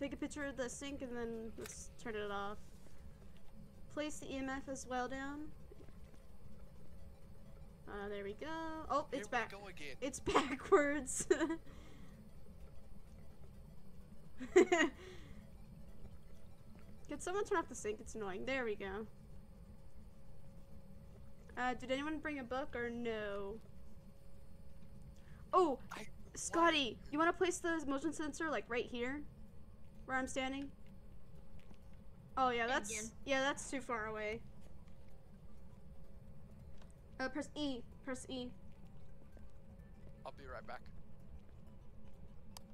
Take a picture of the sink and then let's turn it off. Place the EMF as well down. Uh, there we go. Oh, it's Here back. we go again. It's backwards. Can someone turn off the sink? It's annoying. There we go. Uh, did anyone bring a book or no? Oh, I. Scotty, you want to place the motion sensor like right here, where I'm standing? Oh yeah, that's Again. yeah, that's too far away. Uh, press E. Press E. I'll be right back.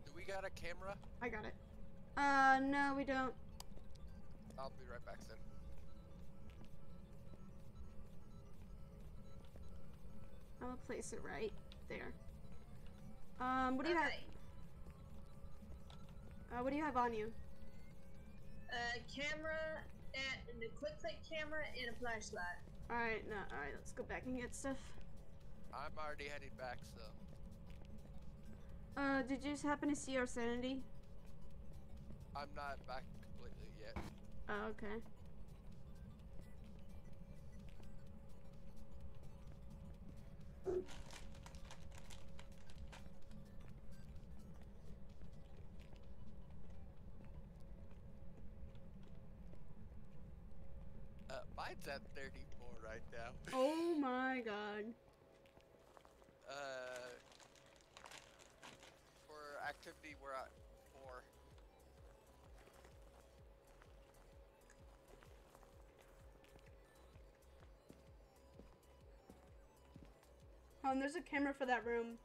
Do we got a camera? I got it. Uh, no, we don't. I'll be right back then. I'm gonna place it right there. Um, what do you have? Uh, what do you have on you? A camera and a quick click camera and a flashlight. All right, no, all right. Let's go back and get stuff. I'm already heading back, so. Uh, did you just happen to see our sanity? I'm not back completely yet. Oh, okay. Uh, mine's at 34 right now. Oh my god. Uh, for activity, we're at four. Um, there's a camera for that room.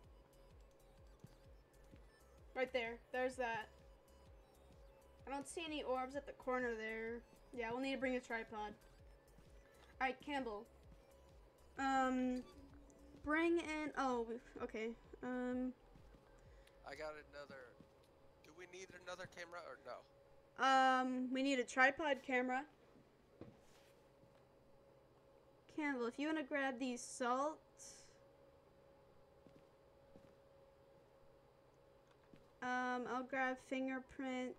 Right there. There's that. I don't see any orbs at the corner there. Yeah, we'll need to bring a tripod. Alright, Campbell. Um, bring in. Oh, okay. Um, I got another. Do we need another camera or no? um, we need a tripod camera. Campbell, if you want to grab the salt. Um, I'll grab fingerprint.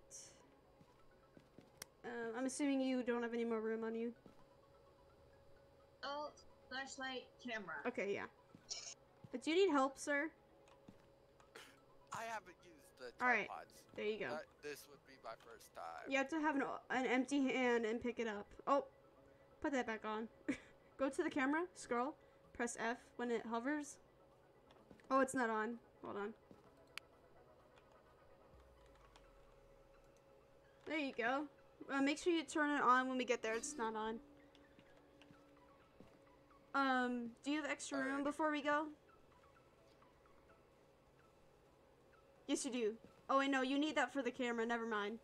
Um, I'm assuming you don't have any more room on you. Oh, flashlight, camera. Okay, yeah. But do you need help, sir? I haven't used the tripods. All right. There you go. That- this would be my first time. You have to have an, an empty hand and pick it up. Oh, put that back on. Go to the camera, scroll, press F when it hovers. Oh, it's not on. Hold on. There you go. Uh, make sure you turn it on when we get there. It's not on. Um, do you have extra room Alright. before we go? Yes, you do. Oh, wait, no, you need that for the camera. Never mind.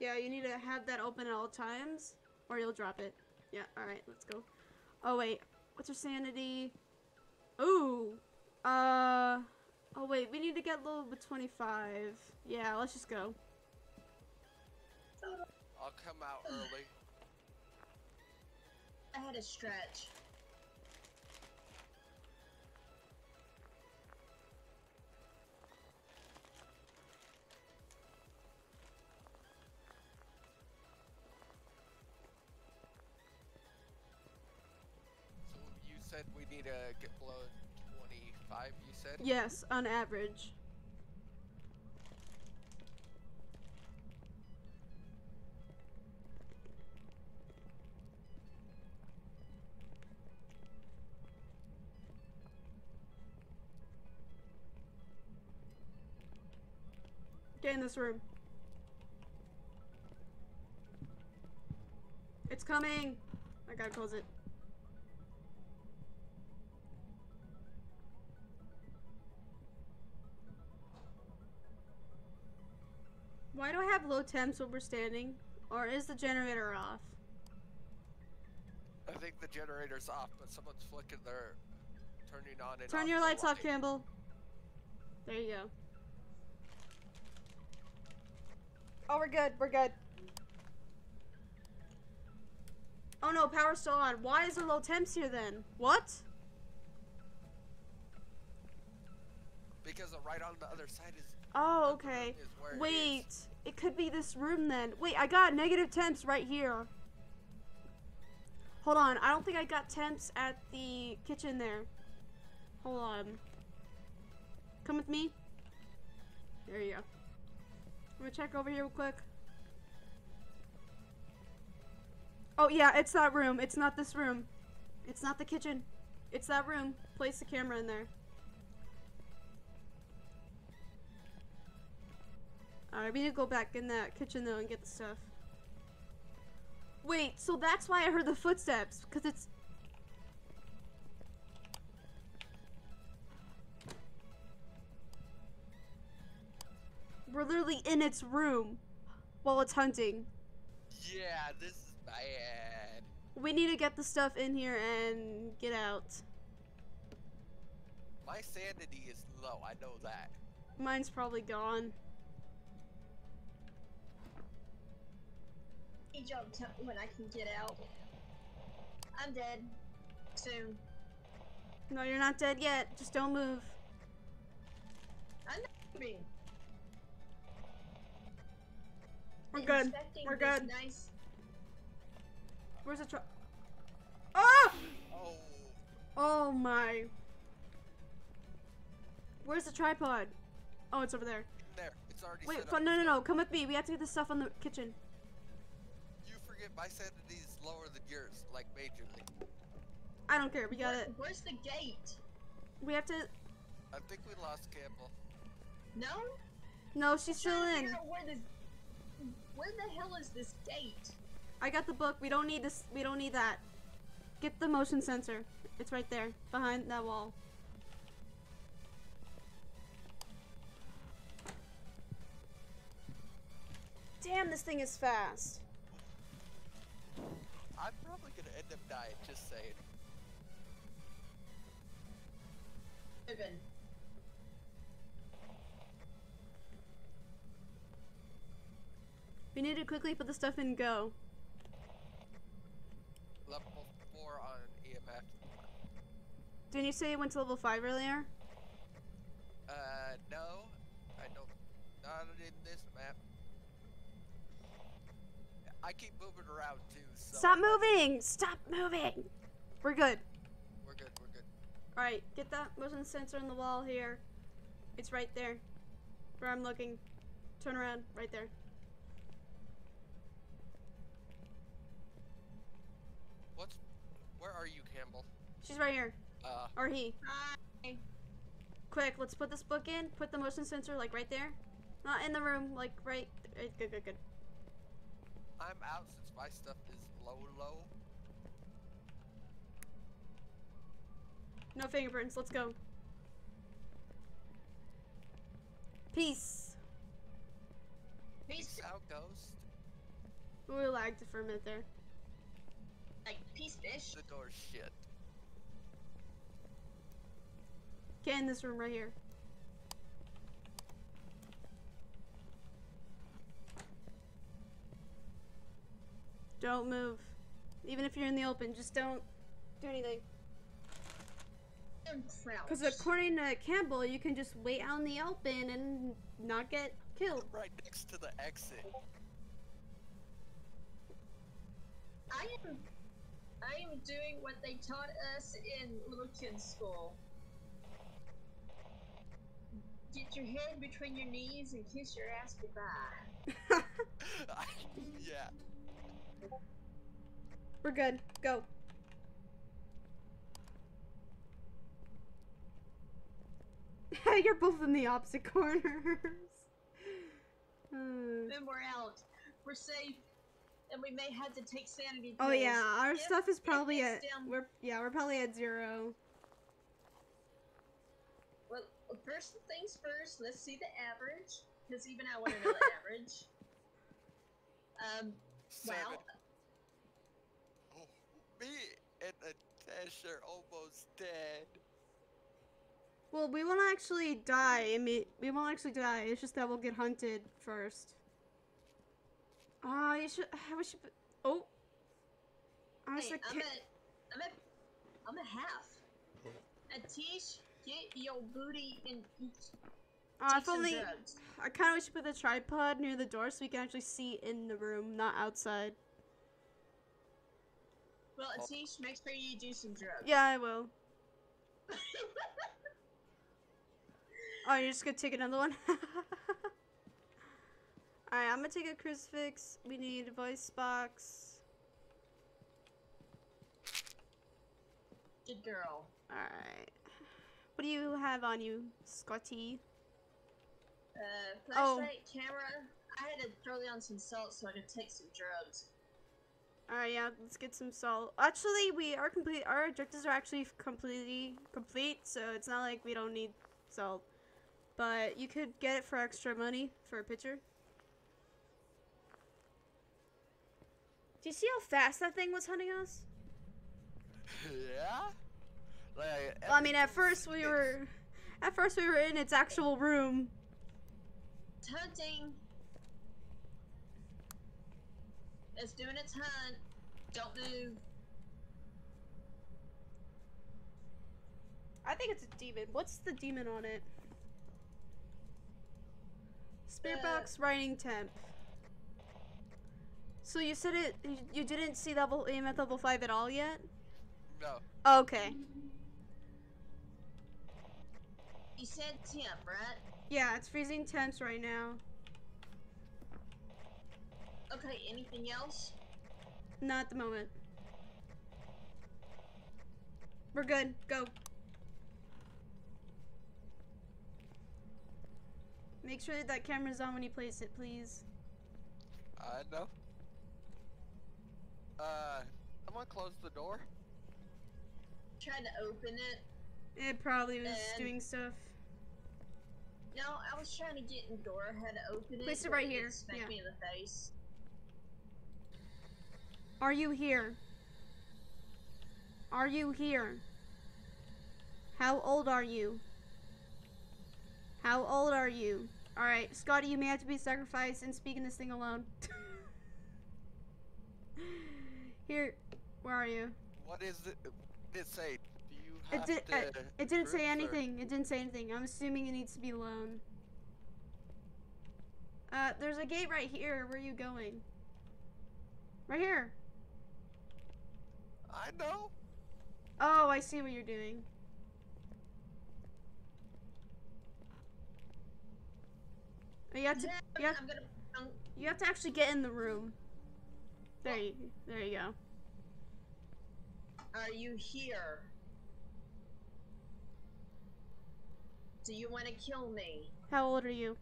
Yeah, you need to have that open at all times, or you'll drop it. Yeah, alright, let's go. Oh, wait. What's our sanity? Ooh. Uh. Oh, wait, we need to get low with 25. Yeah, let's just go. I'll come out early. I had a stretch. Said we need to get below 25, you said? Yes, on average. Get in this room. It's coming. I gotta close it. Why do I have low temps when we're standing? Or is the generator off? I think the generator's off, but someone's flicking their turning on and Turn off your the lights off. Campbell. There you go. Oh, we're good. We're good. Oh no, power's still on. Why is there low temps here then? What? Because uh, right on the other side is. Oh, okay. where it. Wait, it could be this room then. Wait, I got negative temps right here. Hold on, I don't think I got temps at the kitchen there. Hold on. Come with me. There you go. I'm gonna check over here real quick. Oh yeah, it's that room. It's not this room. It's not the kitchen. It's that room. Place the camera in there. Alright, we need to go back in that kitchen though and get the stuff. Wait, so that's why I heard the footsteps, because it's... We're literally in its room while it's hunting. Yeah, this is bad. We need to get the stuff in here and get out. My sanity is low, I know that. Mine's probably gone. He jumped up when I can get out. I'm dead. Soon. No, you're not dead yet. Just don't move. I'm not moving. We're good. We're good. Nice. Where's the truck? Ah! Oh, Oh my. Where's the tripod? Oh, it's over there. there, it's already Wait, set up. no, no, no. Come with me. We have to get the stuff on the kitchen. You forget my sanity is lower than yours, like majorly. I don't care. We got Where- it. Where's the gate? We have to. I think we lost Campbell. No? No, she's still Trying in. Where, this, where the hell is this gate? I got the book. We don't need this. We don't need that. Get the motion sensor. It's right there, behind that wall. Damn, this thing is fast. I'm probably gonna end up dying, just saying. moving. We need to quickly put the stuff in go. Level 4 on EMF. Didn't you say you went to level 5 earlier? Uh, no. I don't. Not in this map. I keep moving around too, so. Stop moving! Stop moving! We're good. We're good, we're good. Alright, get that motion sensor on the wall here. It's right there. Where I'm looking. Turn around, right there. What's. Where are you, Campbell? She's right here. Uh, Or he. Hi. Quick, let's put this book in. Put the motion sensor like right there. Not in the room, like right. right good, good, good. I'm out since my stuff is low, low. No fingerprints. Let's go. Peace. Peace. Peace out, Ghost. We lagged for a minute there. Like peace fish. The door's shit. Get in this room right here. Don't move. Even if you're in the open, just don't do anything. Because according to Campbell, you can just wait out in the open and not get killed. Right next to the exit. I am I am doing what they taught us in little kids school. Get your head between your knees and kiss your ass goodbye. yeah. We're good. Go. You're both in the opposite corners. Then we're out. We're safe. And we may have to take sanity pills. oh yeah, our If- stuff is probably at down- we're yeah we're probably at zero. Well, first things first, let's see the average. Because even I want to know the average. Um, Seven. wow. Oh, me and Natasha are almost dead. Well, we won't actually die. I mean, we won't actually die. It's just that we'll get hunted first. Ah, you should. I wish. You, put- oh. I was Hey, like, I'm at, I'm at, I'm at half. Atish, get your booty and eat. uh, take if only. I kind of wish you put the tripod near the door so we can actually see in the room, not outside. Well, Atish, make sure you do some drugs. Yeah, I will. Oh, you're just gonna take another one? Alright, I'm gonna take a crucifix. We need a voice box. Good girl. Alright. What do you have on you, Scotty? Uh, Oh. flashlight, camera. I had to throw down some salt so I could take some drugs. Alright, yeah, let's get some salt. Actually, we are complete. Our objectives are actually completely complete, so it's not like we don't need salt. But you could get it for extra money for a picture. Do you see how fast that thing was hunting us? yeah? Like, Well, I mean, at first we were, at first we were in its actual room. It's hunting. It's doing its hunt. Don't move. I think it's a demon. What's the demon on it? Spirit Uh, box writing temp. So you said it. you- You didn't see level aim at level five at all yet? No. Okay. You said temp, right? Yeah, it's freezing temps right now. Okay, anything else? Not at the moment. We're good. Go. Make sure that that camera's on when you place it, please. I know. Uh, someone close the door. Trying to open it. It probably was And- doing stuff. No, I was trying to get in the door, how to open it. Place it right it here, Smack yeah. me in the face. Are you here? Are you here? How old are you? How old are you? Alright, Scotty, you may have to be sacrificed and speaking this thing alone. Here, where are you? What is it? Did it say? Do you It, have did, to uh, it didn't say groups or- anything. It didn't say anything. I'm assuming it needs to be alone. Uh, there's a gate right here. Where are you going? Right here. I know. Oh, I see what you're doing. You have to, you have, I'm gonna. You have to actually get in the room. There you, there you go. are you here? Do you want to kill me? How old are you?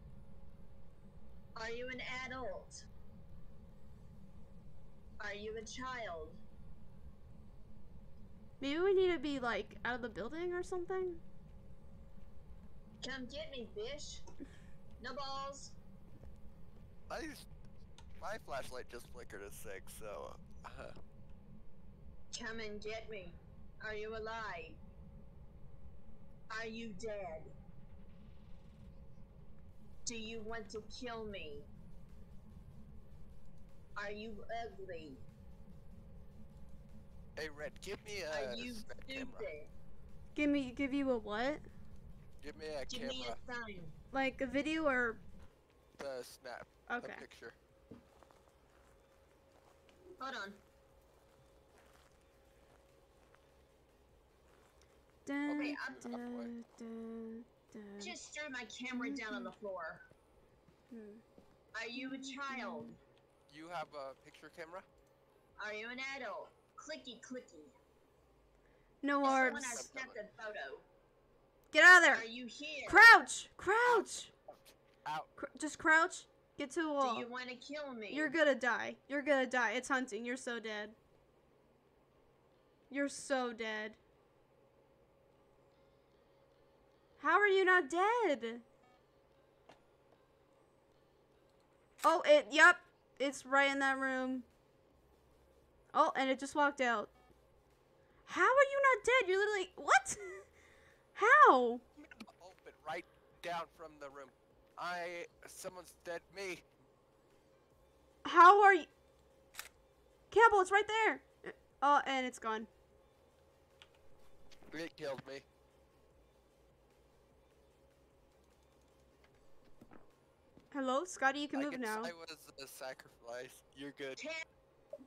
Are you an adult? Are you a child? Maybe we need to be like out of the building or something. Come get me, bitch. No balls. I used, my flashlight just flickered a six, so. Uh, Come and get me. Are you alive? Are you dead? Do you want to kill me? Are you ugly? Hey, Red, give me a Are you stupid? camera. Give me, give you a what? Give me a Give camera. me a sign. Like a video or? The snap. Okay. The picture. Hold on. Dun, Okay, I'm- dun, dun, dun. Just threw my camera down on the floor. Hmm. Are you a child? You have a picture camera? Are you an adult? Clicky clicky. No Someone orbs. snapped a photo. Get out of there. Are you here? Crouch! Crouch! Out. Cr- just crouch. Get to a Do wall. you want to kill me? You're gonna die. You're gonna die. It's hunting. You're so dead. You're so dead. How are you not dead? Oh, it, yep. It's right in that room. Oh, and it just walked out. How are you not dead? You're literally, what? How? Open right down from the room. I. Someone's dead. Me. How are you? Campbell, it's right there. Oh, and it's gone. It killed me. Hello, Scotty, you can I move guess now. I was a sacrifice. You're good. Ted,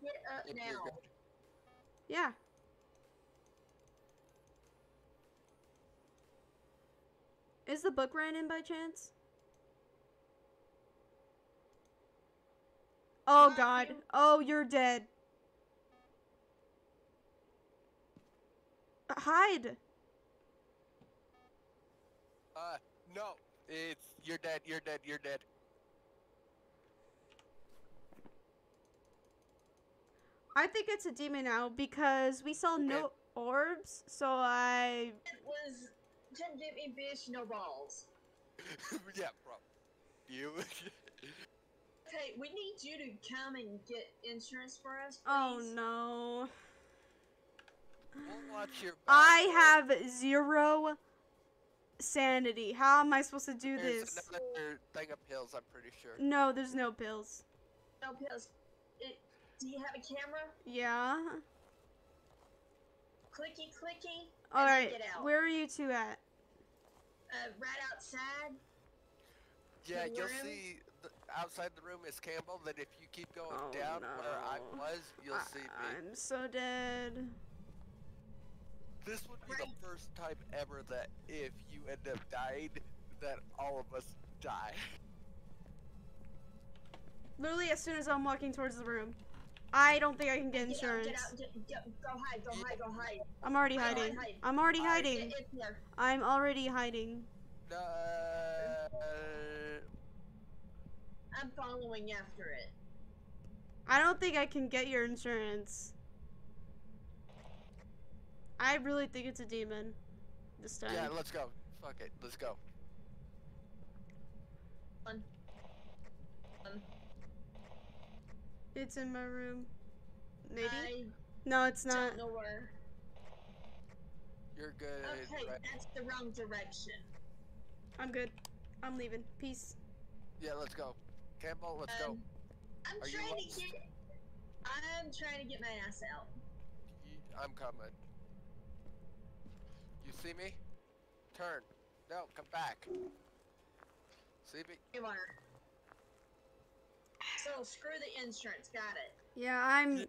get up If now. Yeah. Is the book ran in by chance? Oh god. Oh, you're dead. Hide. Uh, no. It's. You're dead. You're dead. You're dead. I think it's a demon now because we saw no orbs, so I It was come get me, bitch. No balls. yeah, bro. You. Okay, we need you to come and get insurance for us. Oh, please. Oh no. we'll watch your. I back, have zero sanity. How am I supposed to do There's this? another thing of pills. I'm pretty sure. No, there's no pills. No pills. It, do you have a camera? Yeah. Clicky clicky. All and then right. Get out. Where are you two at? Uh, right outside. Yeah, the you'll room? see. The, outside the room is Campbell. Then if you keep going Oh, down where I was, you'll I- see me. I'm so dead. This would be Right. the first time ever that if you end up dying, that all of us die. Literally, as soon as I'm walking towards the room, I don't think I can get Get out, insurance. get out, get, get, go hide, go hide, go hide. I'm already Hide, hide, hiding. hide. I'm already Alright, hiding. Get. I'm already hiding. No. I'm following after it. I don't think I can get your insurance. I really think it's a demon this time. Yeah, let's go. Fuck it, let's go. Um, It's in my room. Maybe? I no, it's not. don't know where. You're good. Okay, right? that's the wrong direction. I'm good. I'm leaving. Peace. Yeah, let's go. Campbell, let's go. Um, I'm Are trying to get. I'm trying to get my ass out. I'm coming. You see me? Turn. No, come back. See me? You are. So screw the insurance. Got it. Yeah, I'm.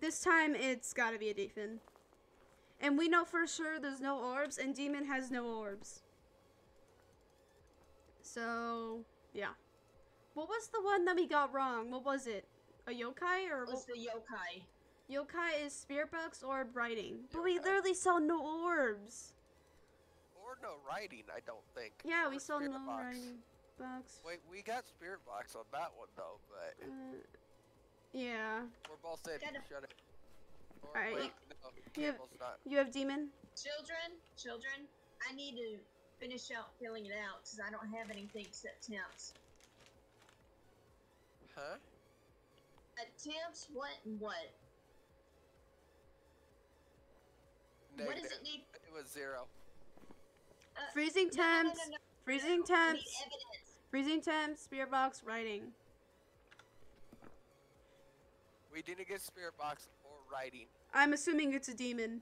This time it's gotta be a demon. And we know for sure there's no orbs, and demon has no orbs. So, yeah. What was the one that we got wrong? What was it? A yokai or It was the yokai. yokai is spirit box orb writing? But we literally saw no orbs. Or no writing, I don't think. Yeah, Or we saw spirit no box. writing box. Wait, we got spirit box on that one though, but Uh, yeah. we're both in. Gotta- Shut it. Alright, wait, no, you have- You have demon? Children, children, I need to finish out filling it out because I don't have anything except temps. Huh? Attempts, what and what? What does it need? It was zero. Uh, Freezing no, no, no, temps. no, no. Freezing I need temps. Evidence. Freezing temps. Spirit box writing. We didn't get spirit box or writing. I'm assuming it's a demon.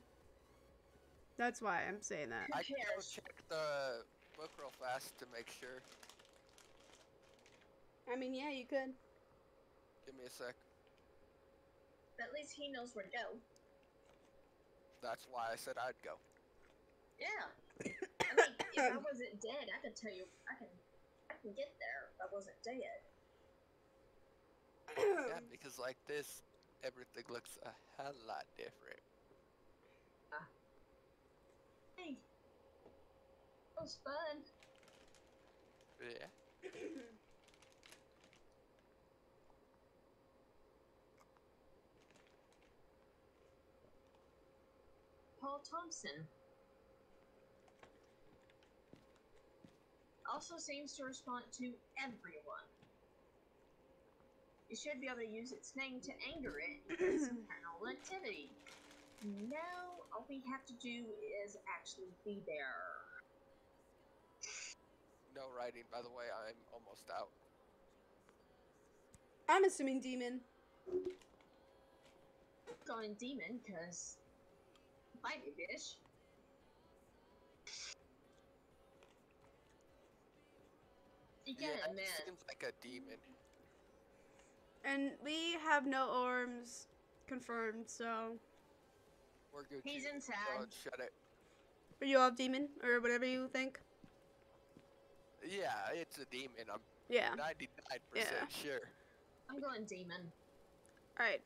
That's why I'm saying that. I can go check the book real fast to make sure. I mean, yeah, you could. Give me a sec. At least he knows where to go. That's why I said I'd go. Yeah. I mean, if I wasn't dead, I could tell you. I can. I can get there. If I wasn't dead. Yeah, because like this, everything looks a hell lot different. Ah. Hey. That was fun. Yeah. Paul Thompson. Also seems to respond to everyone. You should be able to use its name to anger it because of paranormal activity. Now, all we have to do is actually be there. No writing, by the way. I'm almost out. I'm assuming demon. Going demon, because. Bite me, bitch. Yeah, gotta it admit. seems like a demon. And we have no orbs confirmed, so. We're Gucci. He's inside. ahead, shut it. Are you all demon? Or whatever you think? Yeah, it's a demon. I'm Yeah. 99% Yeah. sure. I'm going demon. Alright.